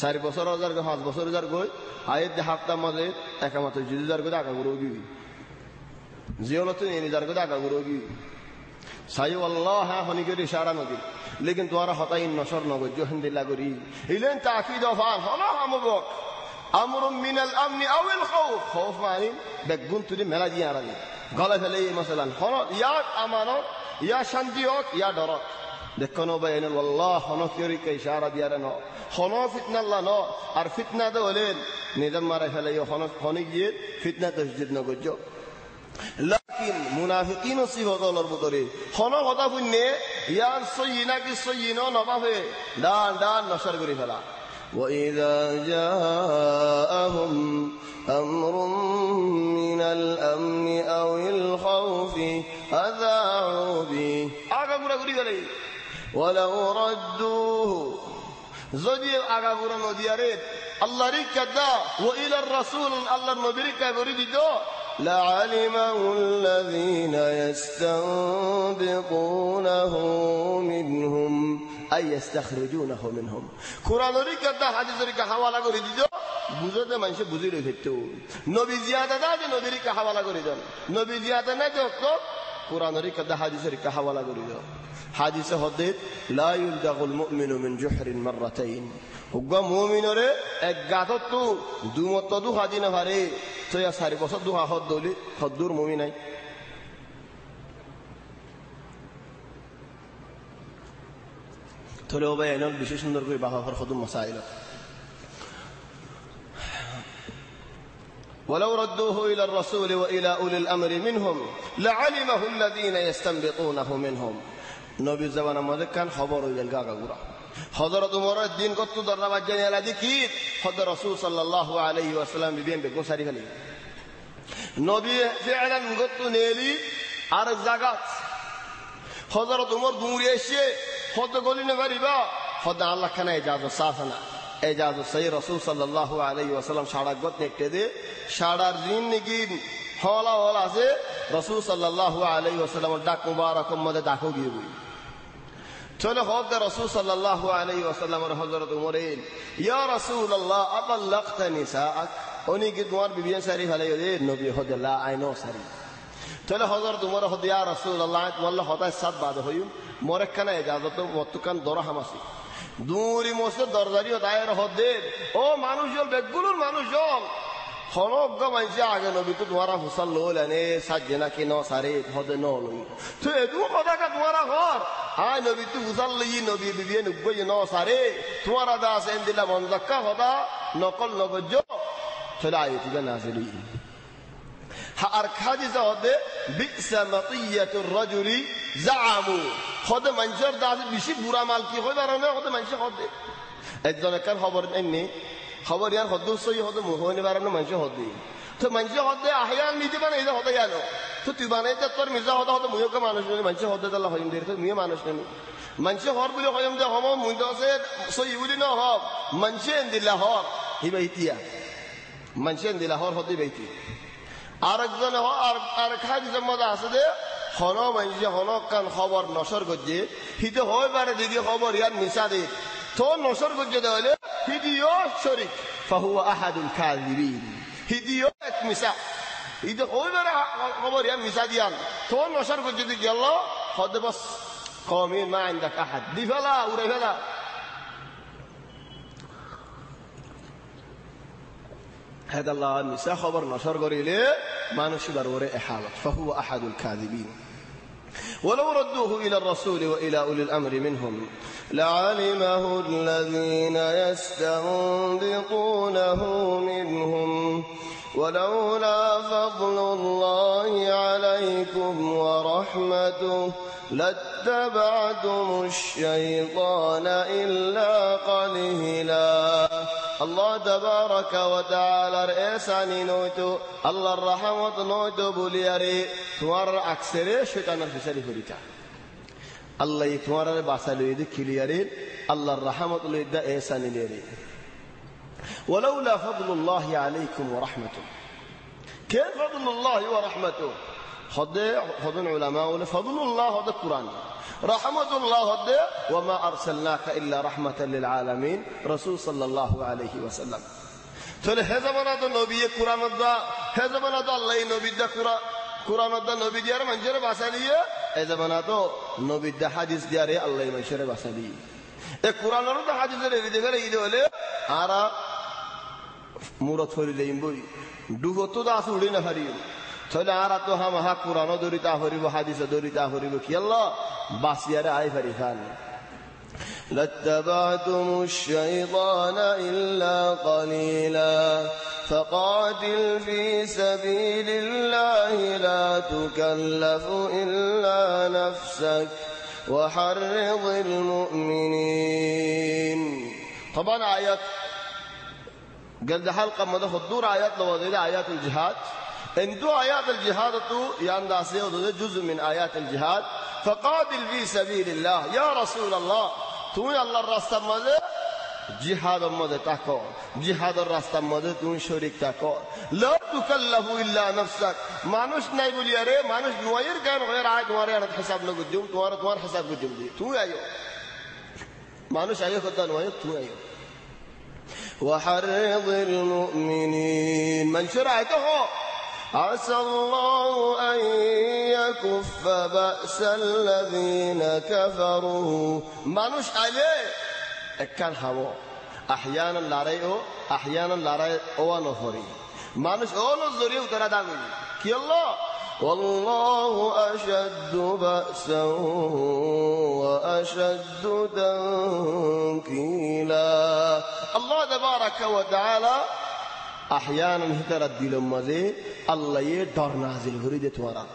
চারি বছর হাজার পাঁচ বছর হাজার গৈ আয়ের যে হাফতার মাঝে একামাত্র যদি যার গৈ আগা গুরো গিবি জিয়লতে নিয়ে যার গৈ আগা গুরো গিবি সাই আল্লাহ হ্যাঁ হনি করে ইশারা নদী। লেকিন তোমারা হতাই নসর নগর জোহেন্দিল্লা করি ইলেন তাকিদ ফান হলো আমবক আমর মিনাল আমনি আউল খাউফ। খাউফ মানে বেগুন তুই মেলা দিয়ে আরানি গলা ফেলে এই মশলান হন ইয়া আমানত ইয়া শান্তি হোক ইয়া ডরক দেখনো বাইন আল্লাহ হন কিয়রি কে ইশারা দিয়ারে ন হন ফিতনা আল্লাহ ন আর ফিতনা দে হলেন নিজাম মারা ফেলে হন হনি গিয়ে ফিতনা তসজিদ নগর্য লাকিন মুনাফিকিন সিবদলর বুতরে হন কথা পুণ্যে ইয়ার সই নাকি সই ন নবাবে ডান ডান নসর করে ফেলা وإذا جاءهم أمر من الأمن أو الخوف أذاعوا به آغا قرى قرى ولو ردوه যদি আগাগুড়া নদী আরে আল্লাহর কাদা ও ইলার রাসূল আল্লাহর নবীর কাবরি দিত لعلمه الذين يستنبطونه منهم أي يستخرجونه منهم قرآن রিকাদা হাদিসের কা হাওয়ালা করে দিত বুঝতে মানুষ বুঝি রই ফেরত নবী জিয়াদা দা যে নবীর কা হাওয়ালা করে দেন নবী জিয়াদা না যে কোরআন রিকাদা হাদিসের কা হাওয়ালা করে দেন হাদিসে হদে লা ইউলদাগুল মুমিনু মিন জুহরিন মাররাতাইন উগ্র মুমিনরে এক গাতত তু দুমত দু হাজি না ভারে তো ইয়া সারি বছর দু হদ দলি হদ্দুর মুমিন নাই থলে ওবাই এনল বিশেষ সুন্দর করে বাবা হর খদুম মাসাইল ولو ردوه إلى الرسول وإلى أولي الأمر منهم لعلمه الذين يستنبطونه منهم নবী জবানের মধ্যে কান খবর হইলেন গাগা গুড়া। হজরত উমরের দিন কত দরজা বাজ্জান এলা দেখি হজর রসুল সাল্লাল্লাহু আলাইহি ওয়াসাল্লাম বিবিএম বেগুন ফেলি। নবী গত নেলি আর জাগাত হজরত উমর দূরে এসে, হদ গলি না পারিবা হদ আল্লাহ খানা ইজাজত সাফনা ইজাজত সেই রসুল সাল্লাল্লাহু আলাইহি ওয়াসাল্লাম সাড়া গত নেটে দে সাড়ার দিন নাকি হলা হলা আছে, রসুল সাল্লাল্লাহু আলাইহি ওয়াসাল্লামের ডাক মুবারক মধ্যে ডাকও গিয়ে বই চলে হক দে রসুল সাল্লাল্লাহু আলাইহি ওয়াসাল্লামের হযরত উমরের। ইয়া রাসূলুল্লাহ আবাল্লাগতা নিসাআক? উনি কি তোমার বিবিয়া সারি ফেলে রে নবী লা আইনো সারি। চলে হযরত উমর হদে ইয়া রাসূলুল্লাহ তোমাল্লাহ হদায় সাত বাদ হইম। মোরে কানা ইজাজত মতুকান দরহাম আছে দূরি মসজিদ দরজারি দায়ের হদে ও মানুষজন, বেগুলোর মানুষজন। হনজ্ঞ মাইছে, আগে নবী তো তোমারা হুসাল লোল এনে সাজে নাকি ন সারে, হদে ন লই তো এদু কথা তোমারা ঘর আয় নবী তু লই নবী বিবিয়ে নুব্বই, ন তোমারা দা সেন দিলা মনজাক্কা হদা নকল নগজ্য চলে আয় তুই আর খাদিজা হদে বিসা রাজুলি জাআমু। হদে মানুষের দাস বেশি বুড়া মাল কি হয় বারণে হদে মানুষ হদে। একজন একার খবর নেই খবর ইয়ার হদ্দ সই, হদ মোহনি বারানো মানুষ হদ্দি তো মানুষ হদ্দে আহিয়ান নিতে মানে এই হদে জানো তো তুই যে তোর মিজা হদা হদে মুয়কে মানুষ নেই মানুষ হদ্দে তালা হইম দিয়ে তো মুয়ে মানুষ নেই মানুষ হর বলে হইম যে হম, মুই আছে সই বলি ন হব মানুষ দিলা হর হিবা ইতিয়া। মানুষ দিলা হর হদ্দি বেইতি আরেকজন আর আরেক হাদিসের মধ্যে আছে যে, হন মাইজে হন কান খবর নসর গজ্জে হিতে হয় বারে দিদি খবর ইয়ার মিশা দে। তো নসর গজ্জে দেওয়ালে হিদিও শরিক ফাহুয়া আহাদুল কাযিবিন هديوت مساء هدي قوي برا قبر يا مساء ديان تون نشر فجد يلا خد بس قومين ما عندك أحد دي فلا ولا فلا هذا الله مساء خبر نشر قري ليه ما نشبر وراء حالك فهو أحد الكاذبين ولو ردوه إلى الرسول وإلى أولي الأمر منهم لعلمه الذين يستنبطونه منهم. ولولا فضل الله عليكم ورحمته لاتبعتم الشيطان إلا قليلا. الله تبارك وتعالى رئيساني نويتو الله الرحمة نويتو بولياري توار أكثر شيطان الفسري فريتا. الله يتوار باسالو يدي كلياري الله الرحمة ليدا إيساني ليري. ولولا فضل الله عليكم ورحمته. كيف فضل الله ورحمته؟ হদে হদন উলামা বলে ফজলুল্লাহ হদে কোরআন। রহমতুল্লাহ হদে ওমা আরসাল্লাহ ইল্লা রহমাতাল্লিল আলামিন, রাসূল সাল্লাল্লাহু আলাইহি ওয়াসাল্লাম। তাহলে হে জামানা তো নবী কোরআন দা হে জামানা তো আল্লাহ নবী দা কোরআন কোরআন দা নবী দিয়ার মানুষের বাসা নিয়ে এ জামানা তো নবী দা হাদিস দিয়ারে আল্লাহ মানুষের বাসা দিয়ে এ কোরআনের তো হাদিসের এদিকে গেলে ইদে হলে আর মুরত হরিলে ইম্বই ডুবত তো দাস উড়ি না হারিয়ে। তাহলে আর তো হাম হা কোরআন দরিতা হরিব হাদিস দরিতা হরিব কি আল্লাহ বাসিয়ারে আই ফারি খান لاتبعتم الشيطان إلا قليلا فقاتل في سبيل الله لا تكلف إلا نفسك وحرض المؤمنين طبعا آيات قال حلقة مدى خدور آيات لو آيات الجهاد ان دو آيات الجهاد تو يانداسي جزء من آيات الجهاد فقاتل في سبيل الله يا رسول الله তুমি আল্লাহর রাস্তার মাঝে জিহাদের মধ্যে থাকো জিহাদের রাস্তার মধ্যে তুমি শরিক থাকো লা তুকাল্লাফু ইল্লা নাফসাক মানুষ নাই বলি আরে মানুষ নয়ের জ্ঞান হয়ে আয় তোমার আর হিসাব না গুজুম তোমার তোমার হিসাব গুজুম দি তুমি আয়ো মানুষ আয়ো কথা নয় তুমি আয়ো وحرض المؤمنين من شرعته عسى الله أن يكف بأس الذين كفروا. مانوش عليه كان هوا أحيانا لاريو أحيانا لاري أو نفري مانوش أو نزوري وترى دامي كي الله والله أشد بأسا وأشد تنكيلا الله تبارك وتعالى أحيانا هتر الدل مزه الله يدر نازل هريد تورا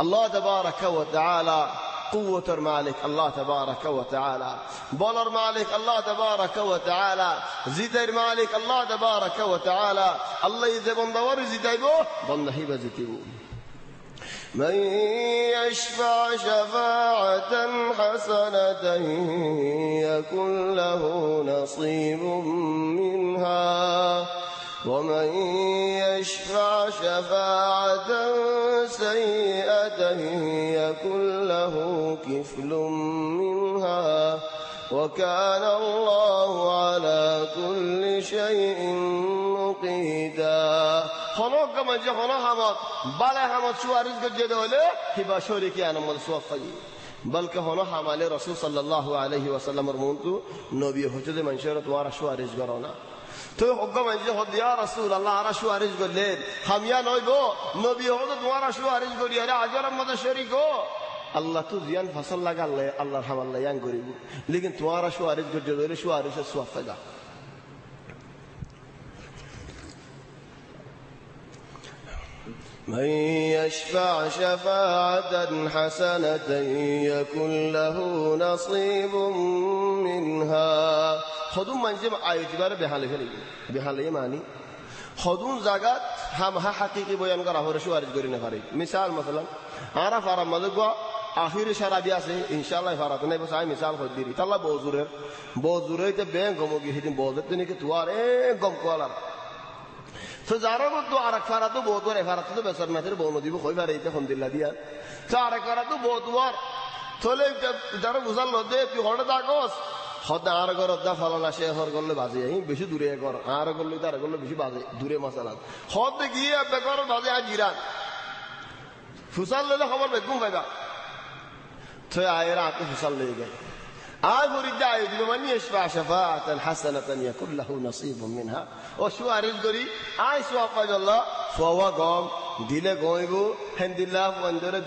الله تبارك وتعالى قوة مالك الله تبارك وتعالى. بولر مالك. الله تبارك وتعالى. زيدر مالك. الله تبارك وتعالى. الله إذا بندور زيدايبو بندهيب زيتيبو من يشفع شفاعة حسنة يكن له نصيب منها. ومن يشفع شفاعة سيئة يكن له كفل منها وكان الله على كل شيء مقيتا. خنوك جاء جهنا ما بلا ما تشوى رزق جدوله هبا شوريكي أنا من سوفي بل هنو حماله رسول صلى الله عليه وسلم سلم رمونتو نبی حجد منشرت رزق رونا তো হজ্ঞ মানছে হদ রাসূল আল্লাহ করলেন। হামিয়া গো নবী তোমার আরিজ করি, আরে আজর মধ্যে শরীক আল্লাহ তো জিয়ান ফসল লাগা আল্লাহ আল্লাহ ইয়ান করিব। লেকিন তোমার সুয়ারিশ করছে ধরে সুয়ারিশের من يشفع شفاعة حسنة يكن له نصيب منها خدوم من جمع آيات بار بحال فلي بحال ماني خدوم زاغات هم ها حقيقي بيان করা হরে সুয়ারিশ করি না পারে মিসাল مثلا আরা ফারা মদগো আখির সারাবি আছে ইনশাআল্লাহ ফারাত নাই বস আই মিসাল হই দিরি তাল্লা বজুরের বজুরে তে ব্যাংক গমগি হিদিন বজত নে কে তুয়ার এ গম কোয়ালার তো যারও তো আর ফারা তো বহুত বার এফারা তো বেসর মাছের বৌন দিব কই ফারে এটা দিয়া তো ফারা তো বহুত যারা বুঝাল দে তুই হঠাৎ আগস আর দা ফালাল আসে হর করলে বাজে আই বেশি দূরে কর আর করলে তার করলে বেশি বাজে দূরে মাসালাত হদ গিয়ে বেকর বাজে আজ ইরান ফুসাল লেলে খবর বেগুম পাইবা থে আয়ের আতে ফুসাল লেগে গেল আর হরিদ্দা আয় দিব মানি ইশফা শাফাআতান হাসানাতান মিনহা ও সুয়ারিজ করি আই সুয়া গম, দিলে গইব হেন দিল্লা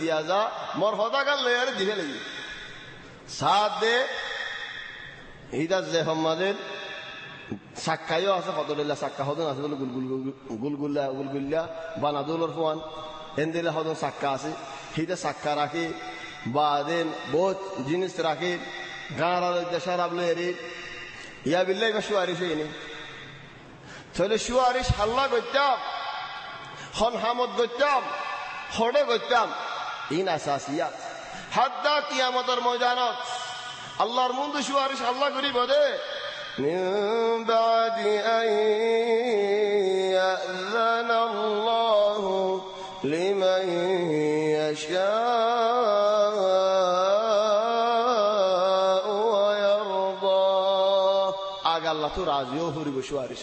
দিয়া যা, মর হদাকার লই আর দিলে লাগি সাত দে হিদাস জে হম্মাদের সাক্ষাইও আছে হদরিল্লা সাক্ষা হদন আছে, বলে গুলগুল গুলগুল্লা গুলগুল্লা বানাদুলর ফোয়ান হেন দিল্লা হদন সাক্ষা আছে, হিদা সাক্ষা রাখি বা দেন বহুত জিনিস রাখি গাঁড়া দেশার আবলে এরি ইয়া বিল্লাই বা সুয়ারিস হইনি তাহলে সুয়ারিশ হাল্লা করতাম হন হামদ করতাম হড়ে করতাম ইন আসাসিয়াত হাদ্দা কিয়ামতের ময়দানত আল্লাহর মুন্দু সুয়ারিশ হাল্লা করি বদে من بعد أن يأذن الله لمن يشاء ويرضى আগে আল্লাহ তো রাজিও হরিব সুয়ারিশ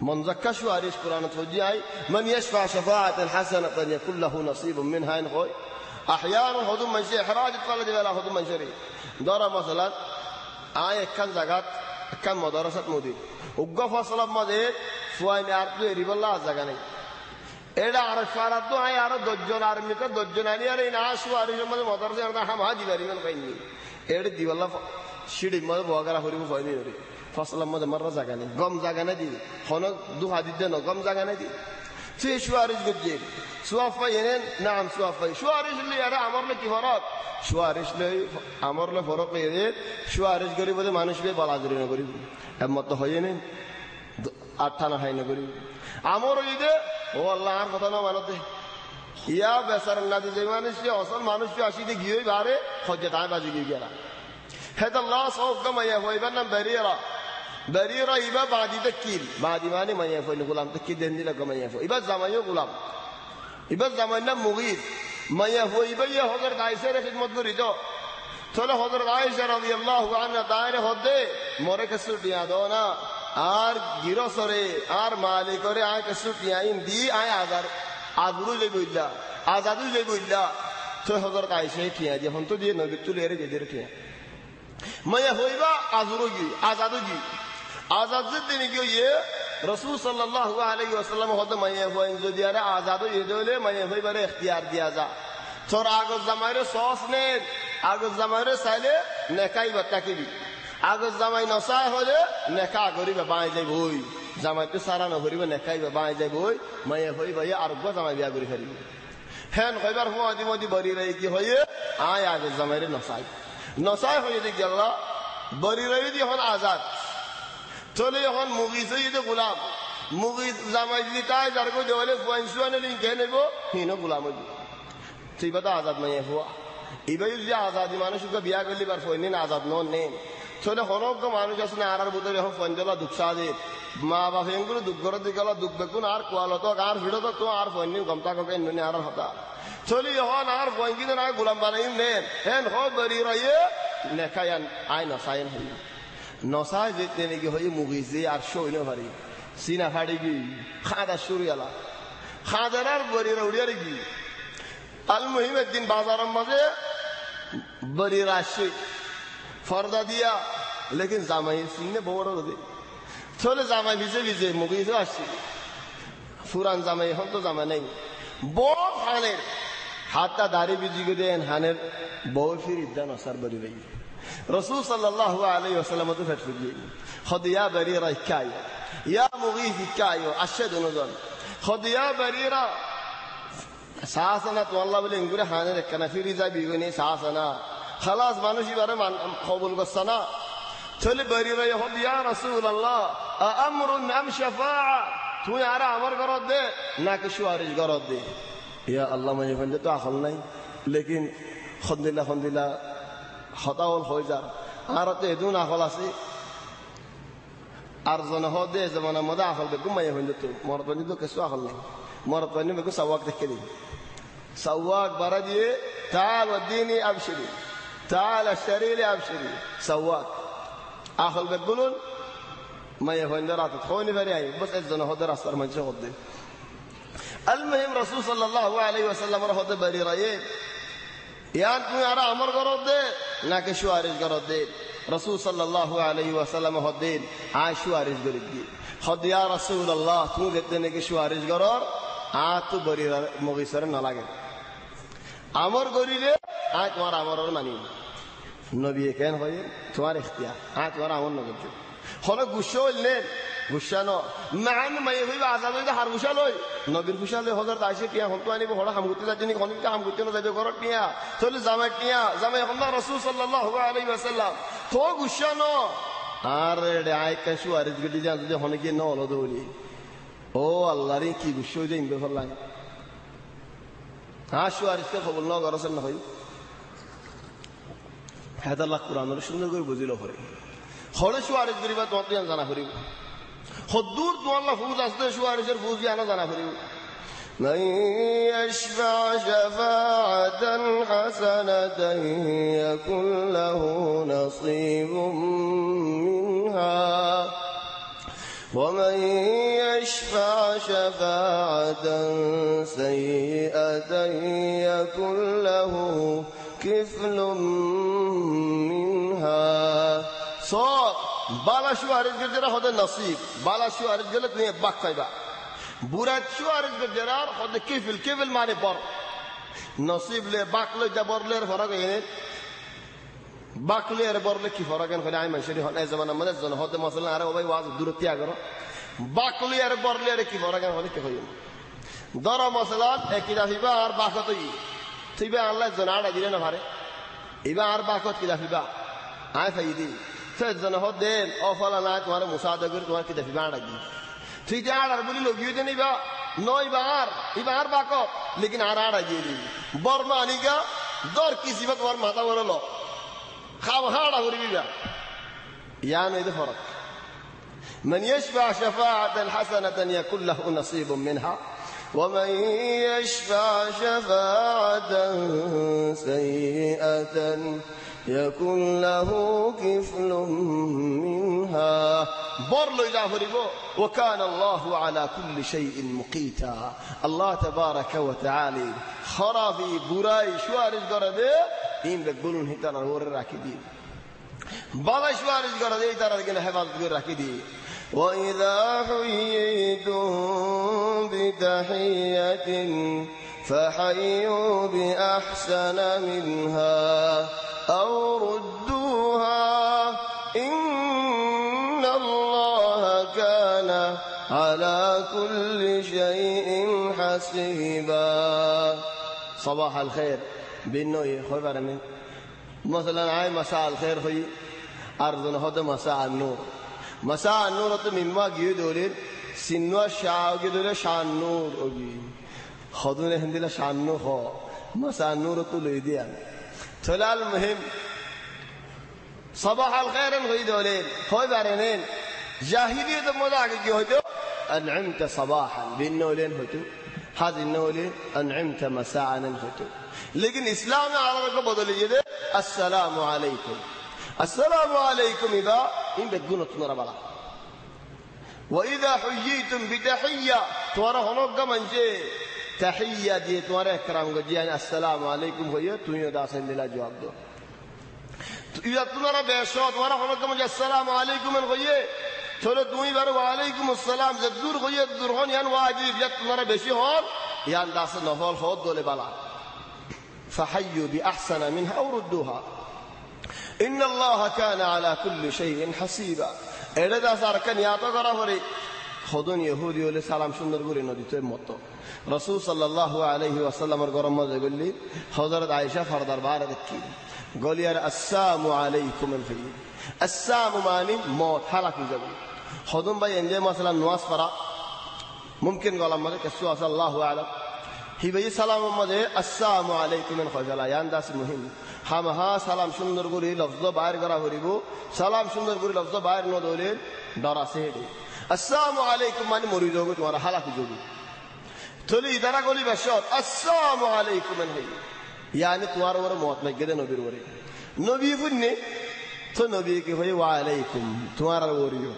من زكى شواريش قرآن توجيهي من يشفع شفاعة حسنة يكون له نصيب منها إن خوي أحيانا هدوم من شيء حراج طلد ولا هدوم من شري دار مثلا آية كان زكاة كان مدرسة مدير وقف فصل مدير فوين أرتو يريب الله زكاني এটা আর সারা তো আই আর দশজন আর মিতে দশজন আনি আর এই না সুয়ারিশের মধ্যে মদরসে আর হাম হাজি বারিমেন কাইনি এটা দিবাল্লা সিঁড়ির মধ্যে বগারা হরিব হয়নি হরি ফসলের মধ্যে মারা জায়গা নেই গম জায়গা নেই দি হন দুহা দিতে ন গম জায়গা নেই দি সে সুয়ারিশ গজ্জে সুয়াফাই এনে নাম সুয়াফাই সুয়ারিশ লি আরে আমার লে কি ফরক সুয়ারিশ লে আমার লে ফরক এনে সুয়ারিশ করি বলে মানুষ বে বলা জরি না করি এমত হয়ে নে আঠানা হাই না করি আমার ঈদে ও আল্লাহ আর কথা না মানতে ইয়া বেসার না যে মানুষ অসল মানুষ আসি দিয়ে গিয়ে বারে হজ্জে তাই বাজি গিয়ে গেলা هذا الله صوف كما يهوى يبنى بريرة بريرة يبا بعد تكيل بعد ما ما يهوى الغلام تكيل دهني لك ما يهوى يبا زمان غلام يبا زمان مغيث ما يهوى يبا يهوى حضرت عائشة خدمت بريدو تولى حضرت عائشة رضي الله عنها دائرة هده মোরে কিছু টিয়া দো না আর গিরসরে আর মালিকরে আয় কিছু টিয়াইন দি আয় আজার আজরু লই বইলা আজাদু লই বইলা তো হজরত আয়েশা টিয়া দিয়ে হন তো দিয়ে নবী তুলে এর যেদের টিয়া মায়া হইবা আজরুগি আজাদুগি আজাদ দিন কি ইয়ে রসুল সাল্লাল্লাহু আলাইহি ওয়াসাল্লাম হদ মায়া হইন যদি আরে আজাদ ইয়ে দলে মায়া হইবারে দিয়া যা। তোর আগত জামাইরে সস নে আগত জামাইরে চাইলে নেকাই বাক্কাকিবি আগত জামাই নচাই হলে নেকা করিবে বাঁই যাই বই জামাইটো সারা নকরিবে নেকাইবে বাঁই যাই বই মায়া হইবা ইয়ে আরোগ্য জামাই বিয়া কৰি ফেলিব হেন কইবার সময় মদি বরি রাই কি হয়ে আয় আগত জামাইরে নসাই হয়ে দিক গেল বরি রবি দি এখন আজাদ। চলে এখন মুগিস যদি গোলাম। মুগি জামাই যদি তাই যার কই দেওয়ালে ফুয়াইনসুয়ানে লিঙ্কে নেব? গোলাম তো আজাদ মাইয়া হুয়া এবার যদি আজাদি মানুষকে বিয়া করলি বার ফইনিন আজাদ? নন নেন চলে হনক মানুষ আছে না আর বুধ এখন ফোন দিলা মা বাপ এগুলো দুঃখ করে দিকে দুঃখ বেকুন আর কোয়ালত আর ভিড়ত তো আর ফোন গমতা কে এমনি আর হতা। চলি হন আর বঙ্গিদ না গোলাম বানাইম নেন হেন হ বরি রয়ে নেখায়ান আই নসায়ন হই নসায় যেতে নাকি হই মুগিছে আর সইন ভারি। সিনা ফাড়ি গি, খাদা শুরু এলা খাদার আর বরি উড়িয়ার গি। আল মহিম একদিন বাজারের মাঝে বরি আসছে ফর্দা দিয়া, লেকিন জামাই সিনে বড় দে চলে জামাই ভিজে ভিজে মুগিছে আসছে। ফুরান জামাই, এখন তো জামাই নেই। বড় হানের, হাতটা দাড়ি বিজি দেন হানের বউ ফির ইদ্দান অসার বরি রই রসুল সাল্লাল্লাহু আলাইহি ওয়াসাল্লাম তো ফেট ফুজি খদ ইয়া বারিরা ইকাই ইয়া মুগিস ইকাই আশহাদু নজন খদ ইয়া বারিরা সাহাসানা তো আল্লাহ বলে ইঙ্গুরে হানে রেখা না ফিরি যাবি গনি সাহাসানা খালাস মানুষ এবারে কবুল করছে না চলে বেরি রয়ে হদ ইয়া রাসূল আল্লাহ আমরুন আম শাফাআ তুই আর আমার ঘরত দে না কি সুয়ারিশ ঘরত দে ইয়া আল্লাহ মানে বন্ধে তো আখল নাই লেকিন খন্দিলা খন্দিলা خطاول خویزار آرت ته دون خلاصي ارزنه هو دې زمان مدا خپل بگو ما یه هندو تو په دې کې کس و مور په دې کې سواک ته کړي سواق برادیه تعال و دینی آبشی تعال اشتري لي ابشري سواك اخل بقولون ما يهون درات خونی فريعي بس ازنه هو درا صار من شغل دي المهم رسول الله علیه و سلم بري رايه يعني يا انت يا عمر قرض নাকি সুয়ারিশ গরদ দে রসুল সাল্লাহ আলহি ওয়াসাল্লাম হদ্দিন আয় সুয়ারিশ গরিব হদিয়া হদ ইয়া রাসূলুল্লাহ, তুমি দেখতে নাকি সুয়ারিশ গরর আ তো বরি মগিসরে নালাগে আমর গরিলে আয় তোমার আমর মানি নবী কেন হয়ে তোমার ইখতিয়ার, আয় তোমার আমর নগর হলো গুসা হইলেন গুসা ন। মাই হইবা আজাদ হইতে হার গুসা লই নবীর গুসা লই হজরত আইসে টিয়া হন্তু আনিব হড়া হাম গুতি যাচ্ছি হন কাম গুতি না যাবে ঘর টিয়া। চলে জামাই টিয়া জামাই এখন রসুল সাল্লাল্লাহু আলাইহি ওয়াসাল্লাম। তো গুসা ন। রে আয় কাশু আর গলি জান যদি হনে কি ন হলো দৌলি ও আল্লাহ রে, কি গুসা হইতে ইনবে ফলাই হাসু আর ইসকে খবর ন গরসেন না হই হেদাল্লাহ কোরআনের সুন্দর করে বুঝিল হরে হরে সুয়ারিশ করিবা তোমার তুই জানা করিব হদ্দুর তোমার ফুজ আসতে সুয়ারিশের ফুজ জানা জানা করিব من يشفع شفاعة حسنة يكن له نصيب منها ومن يشفع شفاعة سيئة يكن له كفل منها সব বালা সুয়ারিশ গেজেরা হদে নসিব বালা গেলে তুমি বাক পাইবা। বুড়াত সুয়ারিশ গেজেরার হদে কিফিল কিফিল মানে বর। নসিব লে বাক লই যা বরলের ফরক এনে বাকলে আর বরলে কি ফরক এন আই মানুষের হলে জমানা মানে জন হদে মসলা আরে ওই ওয়াজ দূর ত্যাগ করো। আর বরলে আর কি ফরক এন হলে কি হইল দর মসলাত একই রাফিবা আর বাকত ই তুইবা আল্লাহ জন আড়া দিলে না ভারে। ইবা আর বাকত কি রাফিবা আয় فإذا نهض أو فلا نعت وارا مساعدة غير توار كده في بعنا دي في دي عار بقولي لو جيو نوي بعار إبعار باكو لكن عار عار جي دي دور كيسي بق وار ماتا ولا لو خاب هارا غوري بيا ده فرق. من يشفع شفاعة حسنة يكون له نصيب منها. ومن يشفع شفاعة سيئة يكن له كفل منها. بر لو إذا وكان الله على كل شيء مقيتا. الله تبارك وتعالى خرافي براي شوارج قرده إن بقولون هتان الور راكدين بابا شوارج قرده ترى لكن حفاظة راكدين وإذا حييتم بتحية فحيوا بأحسن منها أو ردوها إن الله كان على كل شيء حسيبا. صباح الخير. بالنوي خبرني مثلا عاي مساء الخير في أرضنا هذا مساء النور. مساء النور گیو دولین سنوا شاو دوله شان نور اوگی خدون هندلا شانو خو ما سانو رتو ليديان تلا المهم صباح الخير غي دولين خوي بارنين جاهلية ملاك جهدو أنعمت صباحا بالنولين هتو هذه النولين أنعمت مساء هتو لكن إسلام على قبض السلام عليكم السلام عليكم إذا إن بتقول تنور بلا۔ وإذا حييتم بتحية تورهنوك من جيه تحية دي تمہارے احترام کو جی السلام عليكم. ہوئیے تو ہی ادا ملا جواب دو. تو تمہارا بیشو تمہارا حمد کا السلام عليكم. من ہوئیے چلو دوئی بر وعليكم السلام. زد دور. ہوئیے درہون یان واجب. یا تمہارا بیشی ہون یا انداز سے نحول خود دولے بالا فحیو بی منها أو ردوها. إن الله كان على كل شيء حسيبا. ایڈا سارکن یاتا ذرا ہو খদন ইহুদি হলে সালাম সুন্দর করে নদীতে মতো রসুল সাল্লাহ আলহি ওয়াসাল্লামের গরম মজা করলি হজরত আয়সা ফরদার বার দেখি। গলিয়ার আসসালামু আলাইকুম ফি আসসালামু মানি মত হালাকি যাবে খদম ভাই এনজয় মাসালাম নোয়াজ পড়া মুমকিন গলাম মধ্যে কেসু আসাল্লাহ আলম। হি ভাই, সালাম মধ্যে আসসালামু আলাইকুম খজালা ইয়ান দাস মুহিম হাম হা সালাম সুন্দর করে লফজ বাইর করা করিব সালাম সুন্দর করে লফজ বাইর নদলে ডর আছে হেডে আসসালামু আলাইকুম মানে মরি যাবো তোমার হালাকি যাবো তলি ইদারা গলি বাসত আসসালামু আলাইকুম হই ইয়ানি তোমার ওর মত মেগে দে নবীর ওরে নবী ফুন্নে তো নবী কি হই ওয়া আলাইকুম তোমার আর ওরিও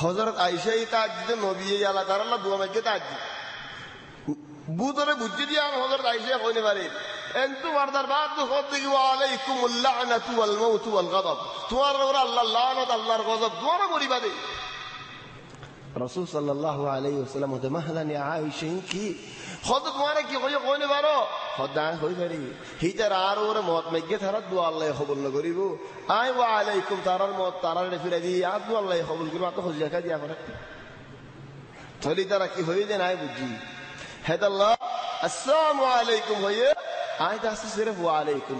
হযরত আয়েশা ই তাজ্জিদ নবী আল্লাহ তাআলা দুয়া মেগে তাজ্জিদ বুতরে বুদ্ধি দিয়া হযরত আয়েশা কইনে পারে انتم وردر بعد خدك وعليكم اللعنة والموت والغضب তোমার ওর আল্লাহ লানত আল্লাহর গজব তোমার মরি বাদে রসুল সাল্লাহ আলাই ওসালাম হতে মাহলানি আয়সে কি হদ তোমারে কি কই কইনে পারো হদা হই পারি হিজার আর ওরে মত মেগে তারা দু আল্লাহ কবুল না করিব আই ওয়া আলাইকুম তারার মত তারার ফিরে দি আর দু আল্লাহ কবুল করিব তো হজিয়া কা দিয়া করে থলি তারা কি হই দেন আই বুঝি হেদাল্লাহ আসসালামু আলাইকুম হইয়ে আই দাসে সিরফ ওয়া আলাইকুম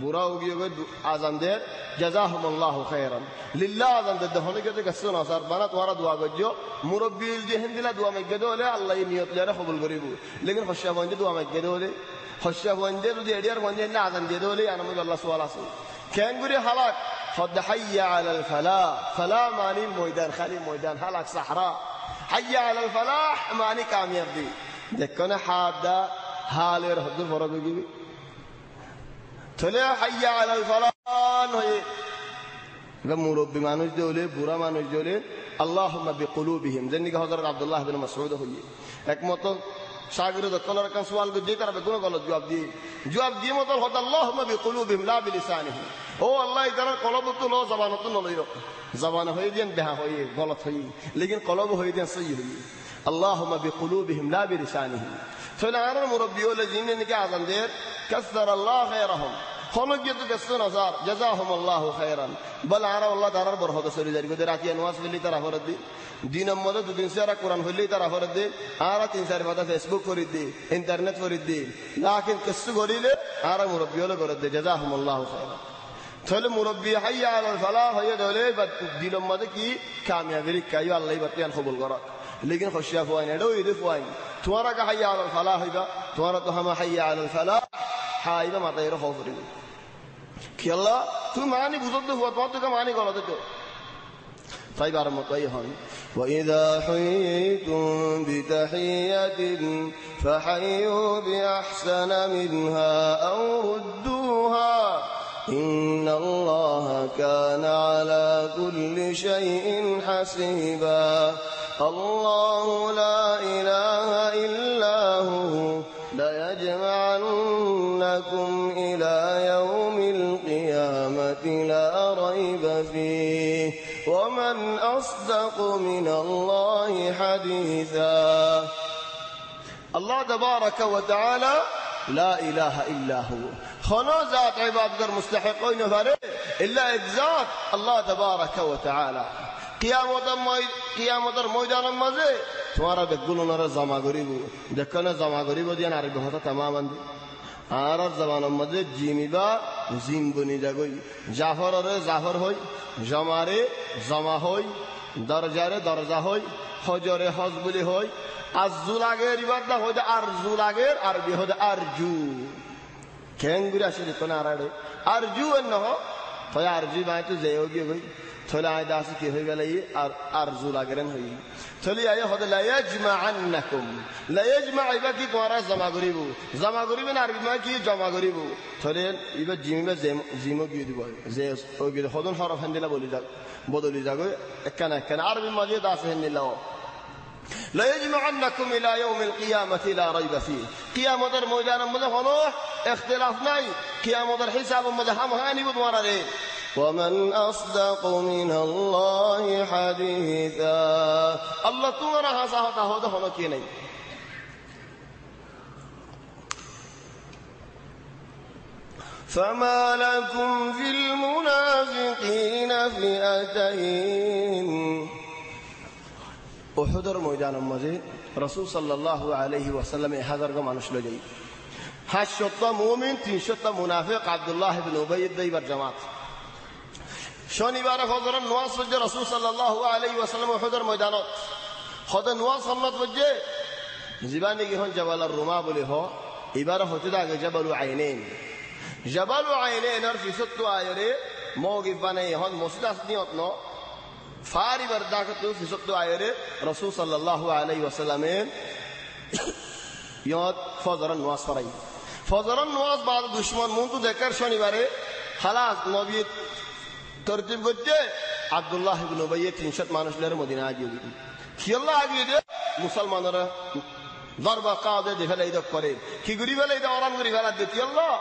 বুড়া উগিয়ে আজান দে, জাজাহুমুল্লাহু খায়রান। লিল্লাহ আজান দে হনে কে গসো না স্যার বানা তোমারা দোয়া গজ্জো মুরব্বি যে হিন্দিলা দোয়া মেগে দে হলে আল্লাহ নিয়ত লেরা কবুল করিব। লেকিন খশা বন্ধে দোয়া মেগে দে হলে, হস্যা বন্ধে যদি এডিয়ার বন্ধে না আজান দিয়ে দেবলে আনমদ আল্লাহ সোয়াল আছে। হালাক? হদ হাইয়া আলাল ফালা ফালা মানি ময়দান, খালি ময়দান, হালাক সাহরা। হাইয়া আলাল ফালাহ মানি কামিয়াব। দি দেখো না হাদা হালের হদ ফরক গিবি চলে হাইয়া আলাল ফালান হয়ে এটা মুরব্বী মানুষ দেউলে বুড়া মানুষ দেউলে আল্লাহ বিকুলুবিহীন যে নিকা হজরত আবদুল্লাহ বিন মাসউদ হইয়ে একমত সাগরে যখন রকম সওয়াল করে দিয়ে তারা কোনো গলত জবাব দিয়ে জবাব দিয়ে মত হত আল্লাহ বিকুলুবিহিম লা বিলিসানিহিম ও আল্লাহ ইদার কলব তো লো জবান তো নলই রক জবান হই দেন বেহা হই গলত হই লেকিন কলব হই দেন সহি হই আল্লাহ বিকুলুবিহিম লা বিলিসানিহিম জিনে নিকে আজান দের কাসর আল্লাহ খায়রাহুম খলক গিয়ে তো গেছো নাজার জাজাহুম আল্লাহ খায়রান বল আর আল্লাহ তারার বরহত সরি জারি করে রাতি নওয়াজ ফেলি তারা হরত দি দিনের মধ্যে দুদিন সারা কোরআন হইলেই তারা হরত দে আর তিন চার মাথা ফেসবুক করি দি ইন্টারনেট করি দি লাকিন কিছু করিলে আর মুরব্বী হলে করে দে জাজাহুম আল্লাহ খায়রান তাহলে মুরব্বী হাইয়া আলাল ফালা হইয়া দলে মধ্যে কি কামিয়াবির কাইও আল্লাহ বাতিয়ান কবুল করা لكن خش يا فواني لو يدف وين تورك حي على الفلاح إذا تورطها ما حي على الفلاح. حايبة ما طير خوف ريو كي الله تو معني بوزد هو توتك معني غلطك طيب على مطيهن وإذا حييتم بتحية فحيوا بأحسن منها أو ردوها. إن الله كان على كل شيء حسيبا. الله لا إله إلا هو ليجمعنكم إلى يوم القيامة لا ريب فيه. ومن أصدق من الله حديثا. الله تبارك وتعالى لا إله إلا هو. خنا ذات عباد غير مستحقين فره إلا إجزاء الله تبارك وتعالى. কিয়ামতের ময়দানের মাঝে তোমার বেগুলোনারা জমা করিব। দেখো না, জমা করিব দিয়ে আর কথা তামা বান্ধি। আর জমানের মাঝে জিমিবা জিম বনি যাগই জাফরে জাফর হই জমারে জমা হই দরজারে দরজা হই, হজরে হজ বলি হই। আজু লাগের ইবাদা হইতে আরজু লাগের আরবি হইতে আরজু। খেঙ্গুরি আসে কোন আরাড়ে। আরজু এন নহ তয় আরজু বাই তো যে গিয়ে গই থলে আয় দাসি কি হয়ে গেল আর আরজু লাগেন হই থলি আয় হদে লায়াজমা আন্নাকুম লায়াজমা ইবা কি তোমারা জমা করিব জমা করিবে না আরবি মা কি জমা করিব থলে ইবা জিমিবা জিমো গিয়ে দিব যে ও গিয়ে হদন হরফ হেন্দিলা বলি যাক বদলি যাগ একখানা একখানা আরবি মাঝে দাস হেন্দিলাও لا ليجمعنكم إلى يوم القيامة لا ريب فيه. قيام در موجانا مده اختلاف ناي. قيام در حساب مده هاني بدورني ومن أصدق من الله حديثا. الله تورها سهوتا هودا هنوكيني فما لكم في المنافقين فئتين. ওহুদর ময়দানের মাঝে রসুল সাল্লাহ আলহি ওয়াসাল্লামে হাজার গো মানুষ লো যাই। হাজ সত্য মুমিন তিন সত্য মুনাফিক আব্দুল্লাহ বিন উবাইদ দাইবার জামাত। শনিবার হজরত নোয়াজ পর্যে রসুল সাল্লাহ আলহি ওয়াসাল্লাম ওহুদর ময়দানত। হদ নোয়াজ সন্নত পর্যে জীবানি গিহন জবালার রুমা বলে হ, এবার হতে আগে জবালু আইনেন। জবালু আইনেন ফিসত্তু আয়রে মৌগি বানাই হন মসজিদ আসনিয়ত ন। ফারি বরদাকতু ফি আয়রে রাসূল সাল্লাল্লাহু আলাইহি ওয়াসাল্লামের ইয়াদ ফজরন নামাজ পড়াই। ফজরন নামাজ বাদ দুশমন মুন্তু দেখার শনিবারে খালাস নবী তরতিব করতে আব্দুল্লাহ ইবনে উবাইয় 300 মানুষের মদিনা আগিয়ে কিয়াল্লাহ আগিয়ে মুসলমানরা দরবা কাদে দেখে করে। কি গুরি গুরি বেলা কিয়াল্লাহ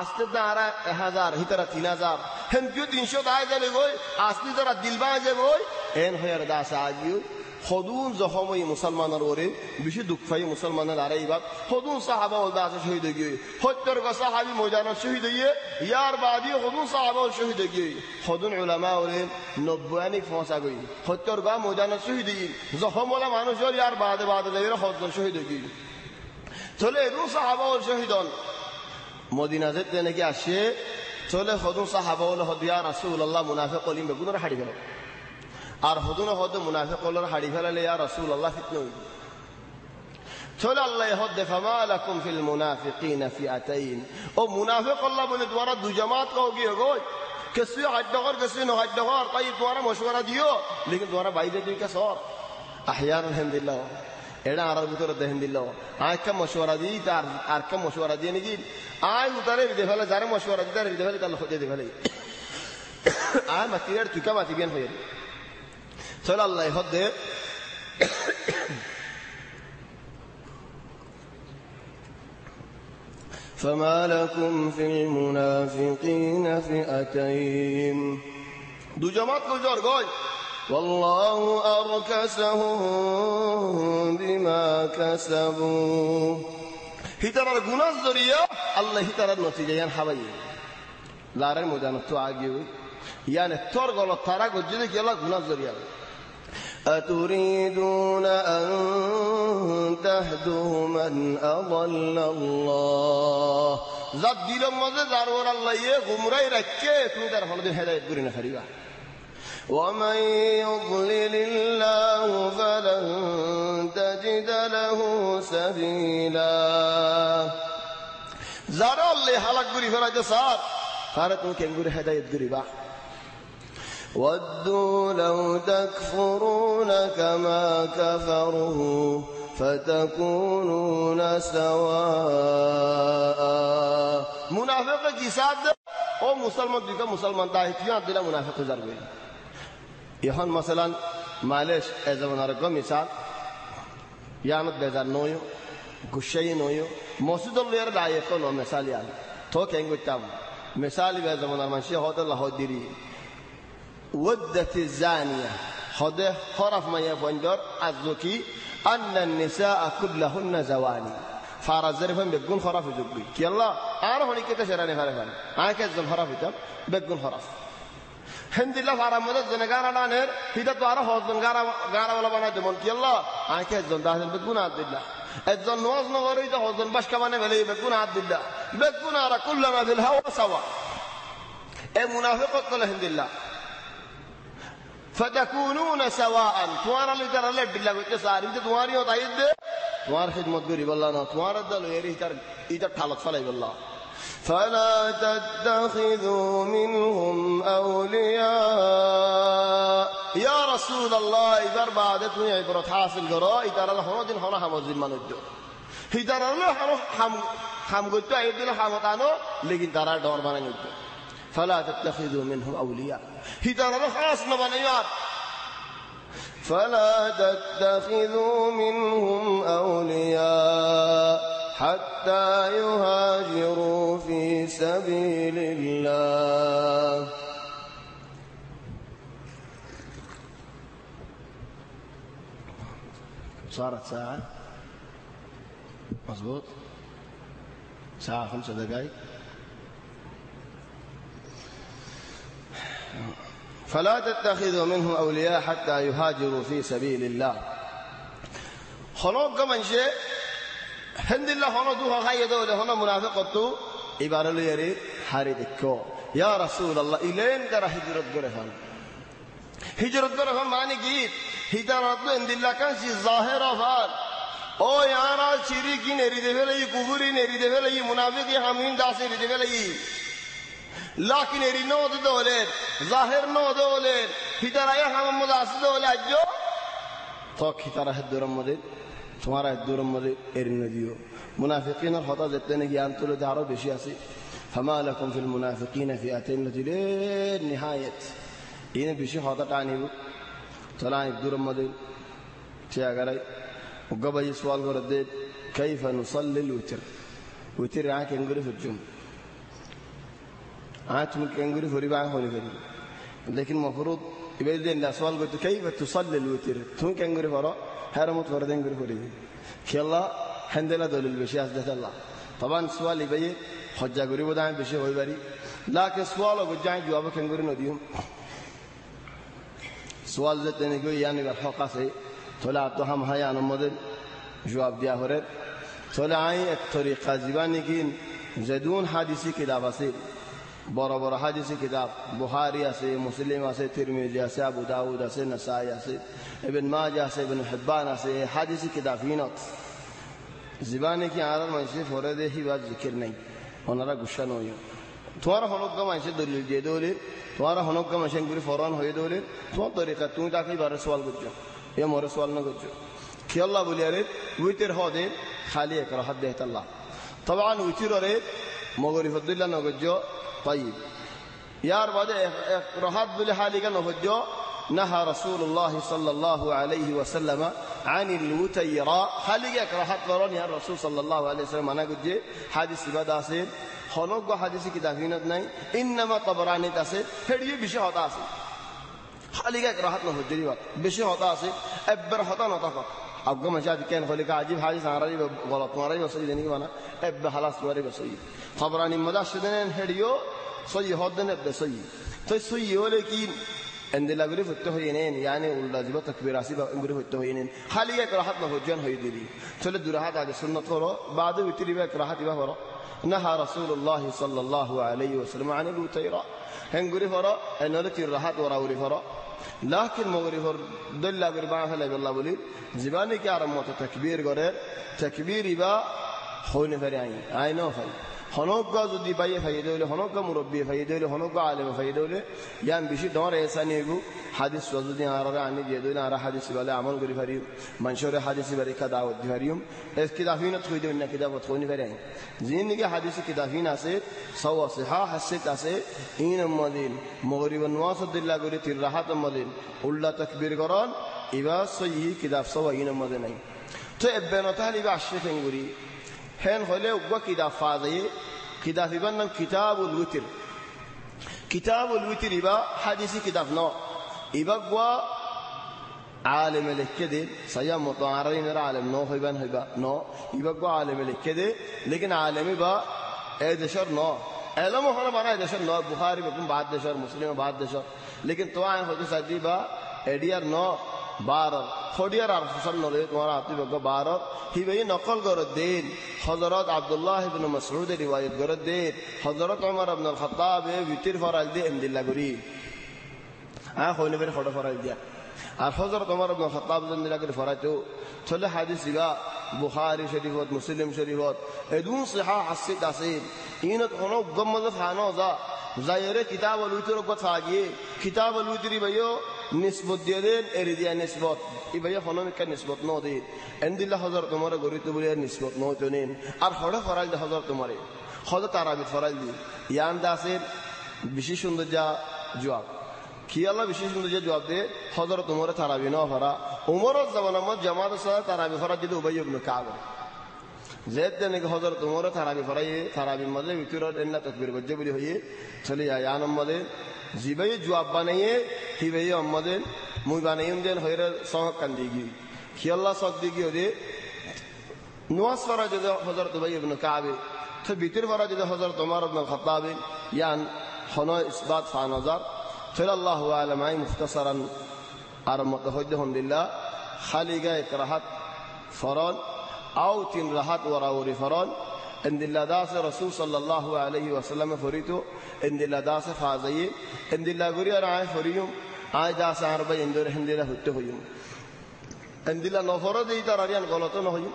আসতে তারা এক হাজার হিতারা তিন হাজার হেন কিউ তিনশো দায় যাবে গই, আসতে তারা দিলবা যাবে গই এন হয়ার দাস আজিও হদুন জহমই মুসলমানের ওরে, বেশি দুঃখ পাই মুসলমানের আরে ইবাদ। হদুন সাহাবা ওল দাসে শহীদ গিয়ে হত্তর গা সাহাবি ময়দানত শহীদ গিয়ে, ইয়ার বাদি হদুন সাহাবা শহীদ গিয়ে হদুন উলামা ওরে নব্বয়ানি ফসা গই। হত্তর গা ময়দানত শহীদ গিয়ে জখম ওলা মানুষ ইয়ার বাদে বাদে যাবে হদন শহীদ গিয়ে। চলে এদুন সাহাবা ওল শহীদন মদিনা যেতে নাকি আসে, চলে হদুন সাহাবা হল হদিয়া রাসুল্লাহ মুনাফে কলিম বেগুনের হাড়ি ফেল। আর হদুন হদ মুনাফে কলর হাড়ি ফেলালে আর রাসুল্লাহ ফিতন হইল আল্লাহ হদ ফিল মুনাফিকিন ফিআতাইন। ও মুনাফিক আল্লাহ বলে, তোমারা দু জামাত তাই লেকিন দুই আলহামদুলিল্লাহ এটা আর ভিতরে দেখেন দিল আয় কা মশওয়ারা দিই তার আর কা মশওয়ারা দিয়ে নাকি আয় উতারে বিদে ফেলে যারে মশওয়ারা দিই তারে বিদে ফেলে তাহলে হতে দে ফেলে আয় মাতি আর তুই কা মাতি বিয়ান হয়ে চল আল্লাহ হদ দে فما لكم في المنافقين فئتين দু জামাত নজর গয় والله أركسهم بما كسبوا. هترى الجنة الزرية الله هترى النتيجة. يعني حبايا لا رأي مدان التعاقب يعني الترق ولا الترق وجدك يلا الجنة الزرية أتريدون أن تهدوا من أضل الله؟ زد دي لما زد ضرور الله يغمري ركيت. مدار هنا دي هداية قرنا خريبا ومن يضلل الله فلن تجد له سبيلا যারা আল্লাহ হালাক করি ফেলাইতে স্যার তারা তুমি কেন করে হেদায়ত করিবা ودوا لو تكفرون كما كفروا فتكونون سواء মুনাফিক কি সাথ ও মুসলমান দুইটা মুসলমান তাই কিয়া দিলা يهون مثلا معلش إذا بنرجع مثال يامد بيزار نويو قشي نويو موسيد الله يرد يقول مثال يعني. تو كينغو تام. مثال بيزار من المنشي هذا الله هديري ودت الزانية. هذا حرف ما يفندر أزوكي أن النساء كلهن زواني. فارا زرفن بيقول خرافي زبي كي الله أعرف أنك تشراني أنا كذب خرافي تام بيقول خرافي হেন্দিলা সারা মধ্যে জেনে গানা ডানের হিদা তো আর হজন গারা গারা বলা বানাই দেবন কি আল্লাহ আঁকে একজন দা হেন বেগুন হাত দিল্লা একজন নজ নগর ইদা হজন বাসকা বানে বেলে বেগুন হাত দিল্লা বেগুন আর কুল্লামা দিল হাওয়া সাওয়া এ মুনাফিকত কল হেন্দিল্লা فَتَكُونُونَ سَوَاءً তোমার আলি তার আলে বিল্লা কইতে সারি তে তোমারই হতাই দে তোমার খিদমত করি বল্লা না তোমার দল এর ইতার ইতার ঠালক ফলাই বল্লা فلا تتخذوا منهم أولياء. يا رسول الله إذا بعدتني عبرة حاصل قراء إذا أنا حرود حنا حمزين من الدور إذا أنا حم حم قلت أيدنا حمتانو لكن ترى دور بنا نجد فلا تتخذوا منهم أولياء. إذا أنا خلاص نبنا فلا تتخذوا منهم أولياء. حتى يهاجروا في سبيل الله. صارت ساعة. مظبوط. ساعة خمسة دقائق. فلا تتخذوا منهم أولياء حتى يهاجروا في سبيل الله. خلوق كمان شيء. হেন্দিল্লা হন দু খাই দৌলে হন মুনাফে কত এবার লই আরে হারে দেখ। ইয়া রাসুল আল্লাহ ইলেন তারা হিজরত করে হন। হিজরত করে হন মানে গীত হিজারত হেন্দিল্লা কাছি জাহের ভার ও ইয়ারা চিরি কি নেরি দেবে লাই, কুবুরি নেরি দেবে লাই, মুনাফিক হামিন দাস নেরি দেবে লাই। লাকি নেরি নদ দৌলে, জাহের নদ দৌলে হিজারায় হামাম্মদ আসি দৌলে আজ্য তক হিজারা হেদ্দুর আমাদের তোমারা هدورم مدد এরিনে দিও মুনাফিকিনের হতা যেতে নাকি আন্তর্জাতিক আরো বেশি আছে فما لكم في المنافقين فئتين للنهاية إن بشي هذا تاني طلع الدور مدد تياغراي وقبل سؤال ورد كيف نصلي الوتر وتر عاك ينقل في الجمعة عاتم كنغري فري بان هوني فري لكن المفروض يبدأ إن سؤال قلت كيف تصلي الوتر تون كنغري فرا هرمت فرد كنغري فري كلا هندلا دول البشي أسدت الله طبعا سؤال يبي حجة غري بدان بشي هوي بري لكن سؤال أقول جاي جواب كنغري نديهم سؤال ذات نقول يعني بالحقة سي طلع هم هاي أنا مدن جواب ديا هرت طلع الطريقة زباني كين زدون حادثي كده بسيط بورا بورا حدیث کتاب بخاری سے مسلم سے ترمیزی سے ابو داود سے نسائی سے ابن ماجہ سے ابن حبان سے حدیث کتاب ہینت زبان کی عارض منشی فورد ہی بات ذکر نہیں ہنرا گشن ہوئی توارا ہنوک کا منشی دلیل دے دولے توارا ہنوک کا منشی گری فوراً ہوئے دولے تو طریقہ توں تاکہ بارے سوال گجو یا مورے سوال نہ گجو کہ اللہ بولیا رے ویتر ہو دے خالی ایک راحت طبعا ویتر رے مغری فضل اللہ نہ طيب. يار بعد رهاد بلحالي كان نفجو نهى رسول الله صلى الله عليه وسلم عن الوتيراء حالي راحت لرون يا الرسول صلى الله عليه وسلم. أنا قد حديث بدا سين خنوق حديث كتابينت ناي إنما طبراني تاسي هدي بشي هتا اسي حالي راحت نفجو دي بشي هتا اسي أبر هتا نطفق حقما شاد كان خليك عجيب حاجة عن رجب غلط ما رجب صيد نيجي منا إب خلاص ما رجب صيد خبراني مدا شدنا هديو صيد هدنا إب صيد طيب صيد هو عند لا غريف التهينين يعني ولا جبت تكبير عسيبة غريف التهينين حاليا جان هاي هيدري تل دراهات على السنة ترى بعد وتري بك راحتي بهرا نهى رسول الله صلى الله عليه وسلم عن الوتيرة هنقول فرا أن لك الراحات ورا وري فرا lakin moğrihor dölla bir bana hele bella buli zibani ki aram mota tekbir gore tekbiri ba hoyne veri ayin ayno fayin হনজ্ঞ যদি বাইয়ে ফাইদে হলে হনজ্ঞ মুরব্বী ফাইদে হলে হনজ্ঞ আলেম ফাইদে হলে ইয়ান বেশি ডর এসা নিয়েগু হাদিস যদি আরারে আনি দিয়ে দিলে আর হাদিস বলে আমল করি পারি মানুষের হাদিস বারে কা দাওয়াত দি পারিম এস কিতাবিনত কই দেন না, কিতাবত কই পারি জিন্দিগি হাদিস কিতাবিন আছে সও আছে, হা হাসিত আছে, ইন মদিন, মগরিব নওয়াসুদ্দিল্লাহ করি তির রাহাত মদিন, উল্লা তাকবীর করন ইবা সহি কিতাব সও ইন মদিন নাই তো এবেন তাহলে ইবা আশরিফেন করি حين خليه وكدا فاضي كدا في بنم كتاب الوتر كتاب الوتر يبا حديث كتاب نو يبقى عالم الكده سيام مطارين عالم نو هيبان هيبا نو يبقى عالم الكده لكن عالم با ادشر نو علم هنا بنا ادشر نو بخاري بكون بعد دشر مسلم بعد دشر لكن طبعا هو تصدي با اديار نو বারত। খডিয়ার আর ফসল নলে তোমার আতি বগ বারত হিবে নকল গর দেন। হযরত আব্দুল্লাহ ইবনে মাসউদ রিওয়ায়াত গর দেন। হযরত ওমর ইবনে খাত্তাব বিতির ফরাল দে এমদিল্লা গরি আ হইনে বের ফটো ফরাল দিয়া। আর হযরত ওমর ইবনে খাত্তাব এমদিল্লা গরি ফরাইতো। চলে হাদিস ইগা বুখারী শরীফত, মুসলিম শরীফত। এদুন সিহা হাসিত আছে ইনত কোনো গম্মজ ফানো যা জায়রে কিতাব আল উইতর গত আগিয়ে কিতাব আল উইতরি ভাইও নিসবত দিয়ে দেন এরি দিয়া নিসবত। ই ভাইয়া হনমিকা নিসবত ন দিন এন্দিল্লা হজর তোমার গরিত বলে নিসবত ন তো নিন আর হড়ে ফরাইল দে হজর তোমারে হজ তারাবিত ফরাইল দি। ইয়ান দাসের বিশেষ সুন্দর যা জবাব কি আল্লাহ বিশেষ সুন্দর যে জবাব দে? হজর তোমার তারাবি ন ফরা উমর জামান মত জামাত সাথে তারাবি ফরা যদি উবাই ইবনে কাব। জেদ দেনে হজর তোমার তারাবি ফরাই তারাবি মধ্যে ভিতর এন্না তকবীর গজ্জে বলি হইয়ে চলে যায় ইয়ান মধ্যে জিবাই জবাব বানাইয়ে হিবাই আমাদের মুই বানাইম দেন হইরে সহক কান্দিগি। কি আল্লাহ সদ্দি গিয়ে দে নুয়াজ ফরা যদি হজরত উবাই ইবনে কাবে তো বিতির ফরা যদি হজরত ওমর ইবনে খাত্তাব, ইয়ান হন ইসবাত ফান হজার ফির আল্লাহ আলম আই মুখতাসারান আর মত হইদ হন্দিল্লাহ খালিগা এক রাহাত ফরন আও তিন রাহাত ওরাউরি ফরন इंदिल्ला दास रसूल सल्लल्लाहु अलैहि वसल्लम फुरी तो इंदिल्ला दास फाजये इंदिल्ला गुरी और आए फुरियूं आए दास आर भाई इंदोर हिंदिला हुत्ते हुयूं इंदिल्ला नफरो दे इतर अरियन गलतो न हुयूं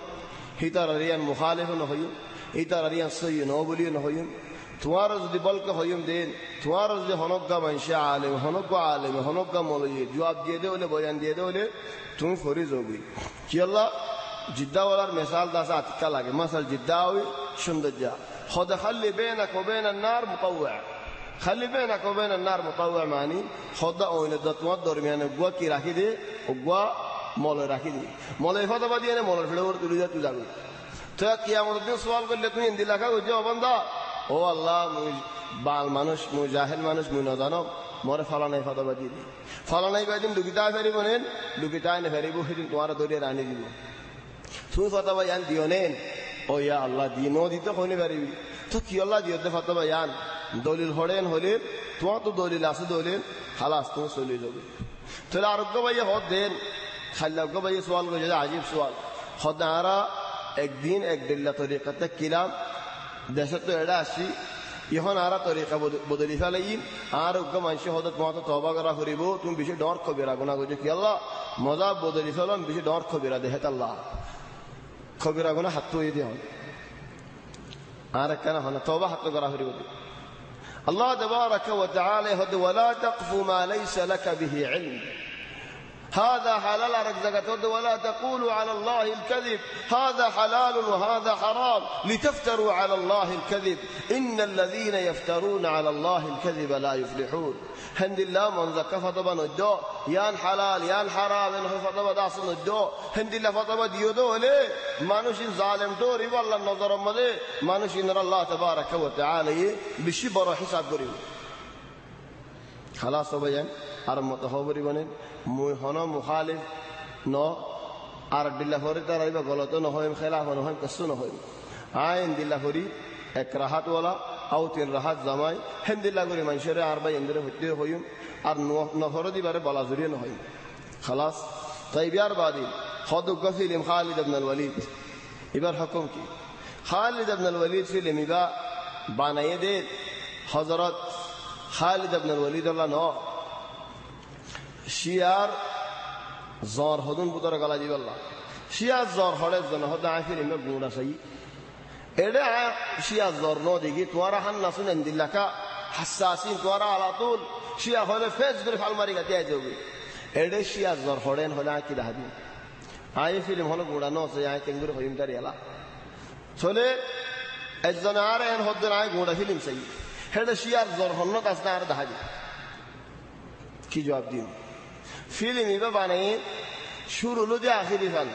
हितर अरियन मुखालिफ न हुयूं हितर अरियन सही नोबुली न हुयूं তোমার যদি বলকে হইম দেন তোমার যদি হনজ্ঞা মানুষে আলেম হনজ্ঞ আলেম হনজ্ঞা মলই জবাব দিয়ে দে হলে বয়ান দিয়ে দে হলে তুমি ফরি যাবি কি আল্লাহ জিদ্দাওয়ালার মেসাল দাসা আতিকা লাগে। মাসাল জিদ্দা ওই সৌন্দর্য হদ খালি বেনা কবে না নার মুকাউয়া খালি বেনা কবে না নার মুকাউয়া মানি হদা ওইলে তোমার দরমিয়ানে গুয়া কি রাখি দে? ও গুয়া মলে রাখি দি। মলে হদা বাদিয়ে না মলের ফেলে তুলে যা তুই যাবি তো কি আমার দিন সওয়াল করলে তুমি হিন্দি লেখা করছ অবন্দা ও আল্লাহ বাল মানুষ, মুই জাহেল মানুষ, মুই নজানো মরে ফলানাই ফদা বাদিয়ে দি। ফলানাই বাদিন দুকিতা ফেরিব নেন। দুকিতা এনে ফেরিব, সেদিন তোমার দরিয়ে রানি দিব। তুই ফতাবা ইয়ান দিও নেন ও ইয়া আল্লাহ, দিনও দিতে হইনে পারিবি। তো কি আল্লাহ দিওতে ফতবা ইয়ান? দলিল হড়েন হলেন তোমার তো দলিল আছে দলিল হালাস তুমি চলে যাবে। তাহলে আরোগ্য ভাইয়া হদ দেন। খালি খাল্লাগ্য ভাইয়া সোয়াল করছে আজিব সোয়াল। হদারা একদিন এক দেড়লা তরিকাতে কিলাম। দেশে তো এটা আসি। ইহন আরা তরিকা বদলি ফেলাই ই উগ্র মানুষ হতো তোমার তো তবা করা করিব। তুমি বেশি ডর কবিরা গুণা করছ কি আল্লাহ? মজা বদলি ফেলাম বেশি ডর কবিরা, দেহে আল্লাহ কবিরা গুণা হাত তুই দিয়ে আর কেন হন তবা হাত করা হরি বলি আল্লাহ তবারক ওয়া তাআলা হদ ওয়ালা তাকফু মা লাইসা লাকা বিহি ইলম هذا حلال رزقت ولا تقولوا على الله الكذب. هذا حلال وهذا حرام. لتفتروا على الله الكذب. إن الذين يفترون على الله الكذب لا يفلحون. هند الله من زكى فطبا ندو. يان حلال يان حرام. إنه فطبا داس ندو. هند الله فطبا ديو دو ليه مانوش ظالم دوري والله النظر مانوش ان الله تبارك وتعالى بشي برو حساب قريب خلاص بيان আর মত হবরি বনেন মুই হন মুখালিফ ন আর দিল্লা হরি তার আইবা গলত নহইম খেলাফ নহইম কসু নহইম। আইন দিল্লা হরি এক রাহাত ওয়ালা আও তিন রাহাত জামাই। হেন দিল্লা করি মানুষের আর বাই এন্দিরে হইতে হইম আর নহর দিবারে বলা জুড়িয়ে নহইম। খালাস তাই বিয়ার বাদি হদ গফিলিম খালিদ আবনাল ওয়ালিদ। এবার হুকুম কি? খালিদ আবনাল ওয়ালিদ ফিলিম ইবা বানাইয়ে দে হজরত খালিদ আবনাল ওয়ালিদ আল্লাহ ন শিয়ার জ্বর হদুন পুতর গলা দিবাল্লা শিয়ার জ্বর হলে জন হদ আফির ইমে গুণ আছে এডে শিয়ার জ্বর ন দেখি তোমার হান নাসুন এন্দিল্লাকা হাসাসিন তোমার আলাতুল, শিয়া হলে ফেস করে ফালমারি গাতে আই যাবে এডে শিয়ার জ্বর হড়েন হলে আয় কি দেখা দিন আয় ফিল্ম হলো গুড়া ন সে আয় কেঙ্গুর হইম তারি এলা চলে, একজন আর এন হদ্দের আয় গুড়া ফিল্ম চাই। হেডে শিয়ার জ্বর হন্ন কাজ না আর দেখা দিন কি জবাব দিন فيلم يبقى شورو لو دي آخر فن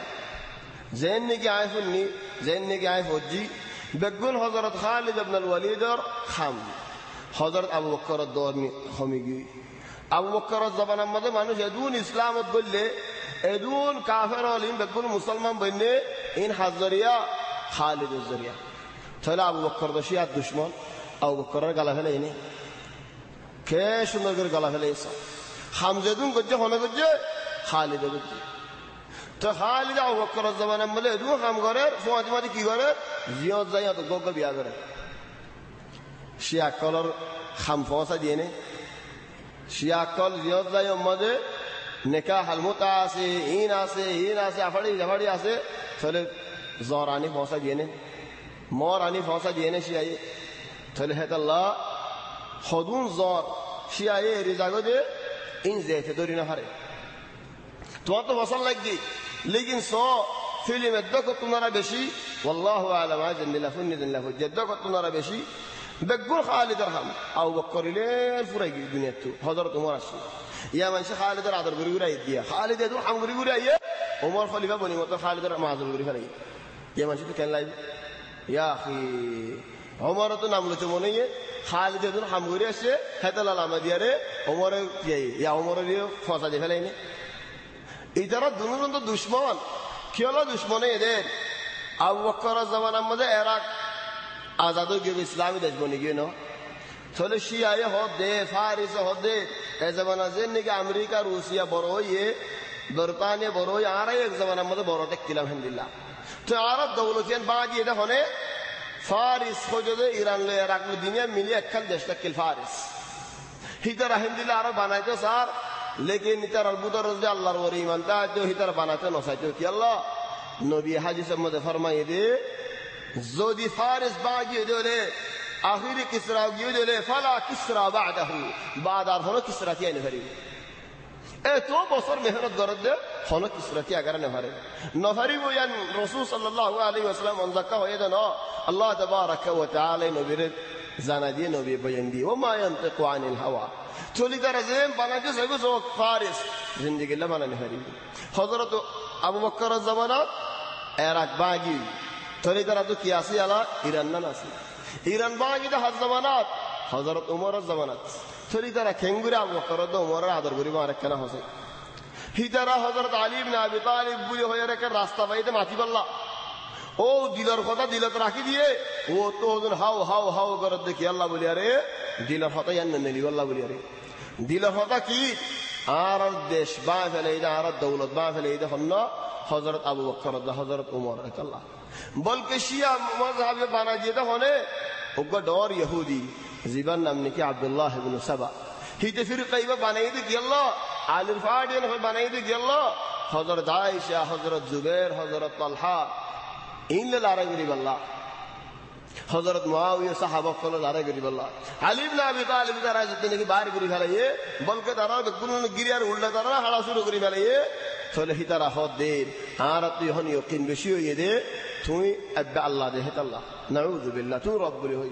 زين نجي عايفني زين نجي عايف وجي بقول حضرت خالد بن الوليد خام حضرت أبو بكر الدورني خميجي أبو بكر الزبان أما ده مانوش أدون إسلام تقول لي أدون كافر ولين بقول مسلمان بني إن حضريا خالد الزريا تلا أبو بكر ده شيء دشمن. أبو بكر قال هلا إني كيش نقدر قال هلا إيه হামজেদুন করছে হনে করছে খালিদ করছে তো খালিদ আবু বকর জমানার মধ্যে এদু কাম করে সমাজ মাঝে কি করে? জিয়ত যাই তো গগ্গ বিয়া করে। শিয়াকলর খাম ফসা দিয়ে নে। শিয়াকল জিয়ত যাই মধ্যে নেকা হালমুতা আছে ইন আছে ইন আছে, আফাড়ি, জাফাড়ি আছে। তাহলে জ্বর আনি ফসা দিয়ে নে। মর আনি ফসা দিয়ে নে শিয়াই। তাহলে হেতাল্লাহ, হদুন জ্বর শিয়াই রিজাগো দিয়ে این زیت دوری نفره تو تو وصل لگی لیکن سو فیلم ادکو تنارا بشی والله اعلم عزن الله فن ذن الله جدکو تنارا بشی بقول خالد ارحم او بكر ليه الفرق الدنيا تو حضرت عمر الشيخ يا من شيخ خالد العذر غري غري يديا خالد يدو حم غري غري عمر خليفه بني مت خالد معذر غري غري يا من شيخ كان لايف يا অমর তো নাম লইতে মনে খালি যেদিন হাম করে আসছে হেতালা লামা দিয়া রে অমরে ইয়া অমরে দিয়ে ফসা দিয়ে ফেলাইনি এই দুজন তো দুশ্মন কি হলো এদের আবু বকর জামানার মধ্যে এরা আজাদ গেবে ইসলামী দেশ বনি গিয়ে তাহলে শিয়াই দে ফারিস এ জামানা যে নাকি আমেরিকা রুশিয়া বড় হইয়ে বরতানিয়া বড় হই আর এক জামান আমাদের বড় টেকলাম হেন্দিল্লা তো আর দৌলতিয়ান বা এটা হনে ফারিস খোঁজে ইরান লয়ে রাখল দিনে মিলিয়ে একখান দেশ থাকছিল ফারিস হিতারা হিন্দিলা আরও বানাইতো স্যার লেকিন ইতার বুতর যে আল্লাহর ওর ইমান তা তো হিতার বানাইতে নসাইতো কি আল্লাহ নবী হাদিসের মধ্যে ফরমাই দে যদি ফারিস বাজিয়ে দিলে আখিরি কিসরা গিয়ে দিলে ফালা কিসরা বাদাহু বাদ আর হলো কিসরা তিয়াই নেভারি এত বছর মেহনত গরদ দে কিসরা তিয়া আগারে নেভারে। নভারি বয়ান রসুল সাল্লাল্লাহু আলাইহি ওয়াসাল্লাম অনজাক্কা হয়ে দেন আল্লাহ তাবারাকা ওয়া তাআলা নবীর জানা দিয়ে নবী বয়ান দিয়ে ও মা ইয়ানতিকু আনিল হাওয়া। চলি তারা যে বানাইতে সব সব ফারিস, জিন্দেগি লা বানানি হারি আবু বকর জামানাত এরাক বাগি। চলি তারা তো কি আসি আলা ইরান না আসি ইরান বাগি তো হাজ জামানাত, হযরত উমর জামানাত। চলি তারা খেঙ্গুরে তো উমরের আদর করি মার কেনা হসে হিতারা হযরত আলী ইবনে আবি তালিব বুড়ি হয়ে রেখে রাস্তা বাইতে মাতি পাল্লা। ও দিলর কথা দিলত রাখি দিয়ে, ও তো ওজন হাও হাও হাও করে দেখি, আল্লাহ বলি, আরে দিলর কথা ইয়ান নেলি, আল্লাহ বলি, আরে। দিলর কথা কি? আর দেশ বা ফেলে এই আর দৌলত বা ফেলে এই হন্ন হজরত আবু বকর হজরত উমর আল্লাহ। বলকে শিয়া মজহাবে বানা যেতে হনে, ওগা ডর ইহুদি জীবন নাম নাকি আব্দুল্লাহ সাবা হিতে ফির কাইবা বানাই দি গেল আলির ফাডিয়ান বানাই দি গেল হজরত আয়েশা হজরত জুবের হজরত তালহা ইনলে লড়াই করি বললা হজরত মুআবিয়া সাহাবা ফল লড়াই করি বললা আলী ইবনে আবি তালিব তারা যদি নাকি বাইরে করি ফেলাইয়ে বলকে তারা কোন গিরিয়ার উল্টা তারা হাড়া শুরু করি ফেলাইয়ে তাহলে হিতারা হদ দে আর তুই হন ইয়কিন বেশি হইয়ে দে তুই আব্বা আল্লাহ দে হেতাল্লাহ নাউযু বিল্লাহ তুই রব বলি হই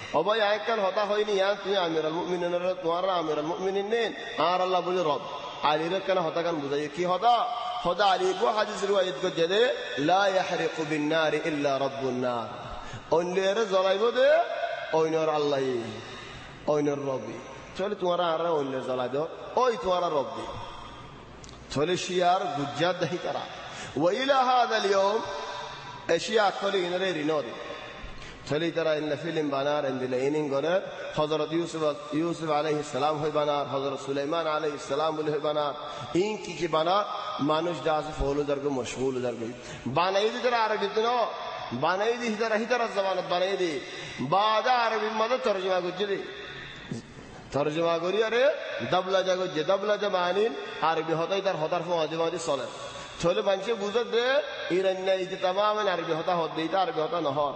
অবয় আয়কার হতা হয়নি ইয়ান তুই আমির আল মুমিনিনের তোমার আমির আল মুমিনিন নেন আর আল্লাহ বলে রব আলীর কেন হতা গান বুঝাই কি হদা হদা আলী গো হাদিস রিওয়ায়াত করছে দে লা ইয়াহরিকু বিন নার ইল্লা রাব্বুন নার অন্যের জ্বলাইব দে অন্যর আল্লাহ অন্যর রবি চলে তোমার আর অন্যের জ্বলাই দাও ওই তোমার রব্বি চলে শিয়ার গুজ্জাত দাহি তারা ওইলা হাদাল ইয়ম এশিয়া খলি ইনরে রিনরি চলে তারা ইন ফিল্ম বানার ইন দিলে ইনিং গনের হযরত ইউসুফ ইউসুফ আলাইহিস সালাম হই বানার, হযরত সুলাইমান আলাইহিস সালাম বলে হই বানার। ইন কি কি বানার? মানুষ যা আছে ফলো দরগ মশগুল দরগ। বানাই দিতে আরবি তো বানাই দি হিতারা হিতারা জমানত বানাই দি। বাদা আরবি মধ্যে তরজমা করছে রে। তরজমা করি আরে, দাবলা যা করছে, দাবলা যা মানিন আরবি হতাই তার হতার মাঝে মাঝে চলে। চলে মানুষে বুঝে দে ইরান্না ইতে তামাম আরবি হতা হত দিতে আরবি হতা নহর।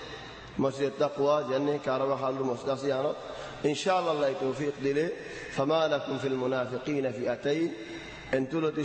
مسجد التقوى جنة كارما حال المستقيانة إن شاء الله الله توفيق دلي فما لكم في المنافقين فئتين. إن تلتي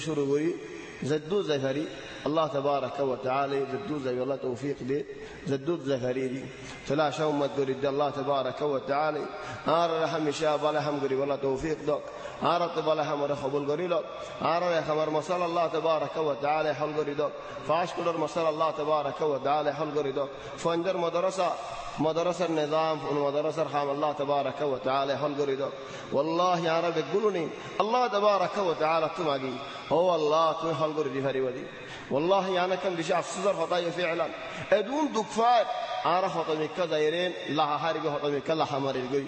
شروري زدو زفري الله تبارك وتعالى زدو زي الله توفيق دي. زدو زفري دي. فلا شوم ما تقول الله تبارك وتعالى. آر رحم شاب ولا هم قري والله توفيق دوك آر طبال هم رخبول قري لك آر خمر مسال الله تبارك وتعالى حل قري دوك فاش كل مسال الله تبارك وتعالى حل قري دوك فاندر مدرسة مدرسة النظام ومدرسة الخام الله تبارك وتعالى. هل قريدو؟ والله يا رب قلوني الله تبارك وتعالى تماقي. هو الله تم هل قريدي فريودي؟ والله يا أنا كم بشي الصدر خطايا فعلا. أدون دكفات ara hotomikada yareen laha hariga hotomika laha marirgoy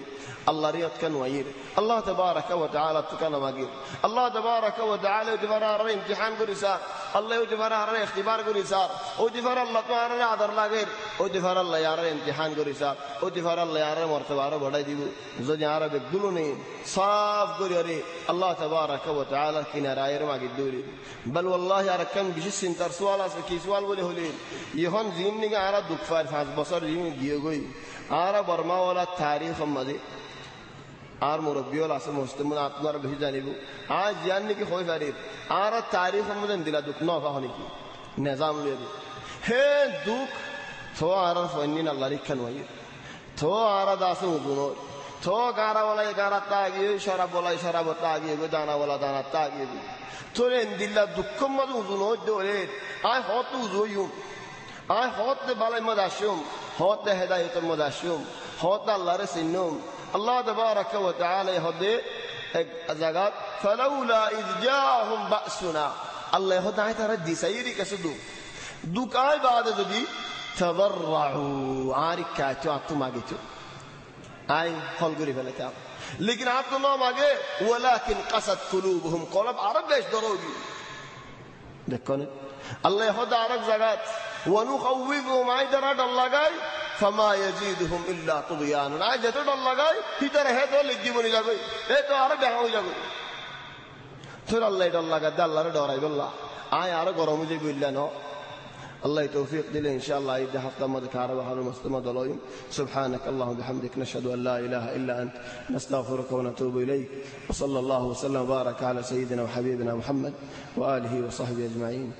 allah riyadkan wayir allah tabaaraka wa tacaala tukana magir allah tabaaraka wa tacaala udifara harare imtixaan gurisaar allah udifara harare ikhtibaar gurisaar udifara latma harare cadar lageer udifara allah yarare imtixaan gurisaar udifara allah yarare martabaara badhadigu zodi arabe dulune saaf guriyare allah tabaaraka wa tacaala kinaraayar magidduri bal wallahi arakam bishisin tarsuwaalaas kiiswaal wole holeen yihon zinniga ara dukfaar faasba আরা বছর gym গিয়ে গই আরা বর্মাওয়ালা তারিখ সম্বন্ধে আর মুরব্বীল আছে মুসলিম আপনার বেশি জানিব। আজ জান নাকি হয়ে পারিব আর তারিখ সম্বন্ধে দিলা দুঃখ নফা নাকি? নেজাম লিয়ে হে দুঃখ থো আর ফন্নি আল্লাহ রিক্ষা নয় থো আর দাস উজুন থো গারা বলা গারা তাগিয়ে সরা বলা সরা তাগিয়ে গো দানা বলা দানা তাগিয়ে তোর দিল্লা দুঃখ মত উজুন দোরে আয় হত উজুয়ুম আয় হতে বালাই মদ আসুম হতে হেদায়তের মদ আসুম হতে আল্লাহরে সিন্নুম আল্লাহ তবারক ওয়া তাআলা হদে এক জায়গাত ফালাউলা ইয জাআহুম বাসুনা আল্লাহ হতে আয় তারা দিসাইরি কাসুদু দুকায় বাদে যদি তাবাররাউ আর কাচো আত্মা গেছো আয় হল গরি ফেলে তাও لیکن آپ تو نام آگے ولیکن قصد قلوبهم قلب عرب بیش دروگی دیکھو আল্লাহ হদা আরেক জায়গাত ونخوفهم عيدا رد লাগাই فما يزيدهم الا طغيانا আই যত ডর লাগাই ভিতর হে তো লিখি বনি যাবে এ তো আরো দেখা হয়ে যাবে তোর আল্লাহ ডর লাগা দে আল্লাহরে ডরাই বললা আয় আরো গরম যে বললেন الله توفيق دلي إن شاء الله يدي حفظ ما ذكر وحر مستمد الله سبحانك اللهم وبحمدك نشهد أن لا إله إلا أنت نستغفرك ونتوب إليك وصلى الله وسلم وبارك على سيدنا وحبيبنا محمد وآله وصحبه أجمعين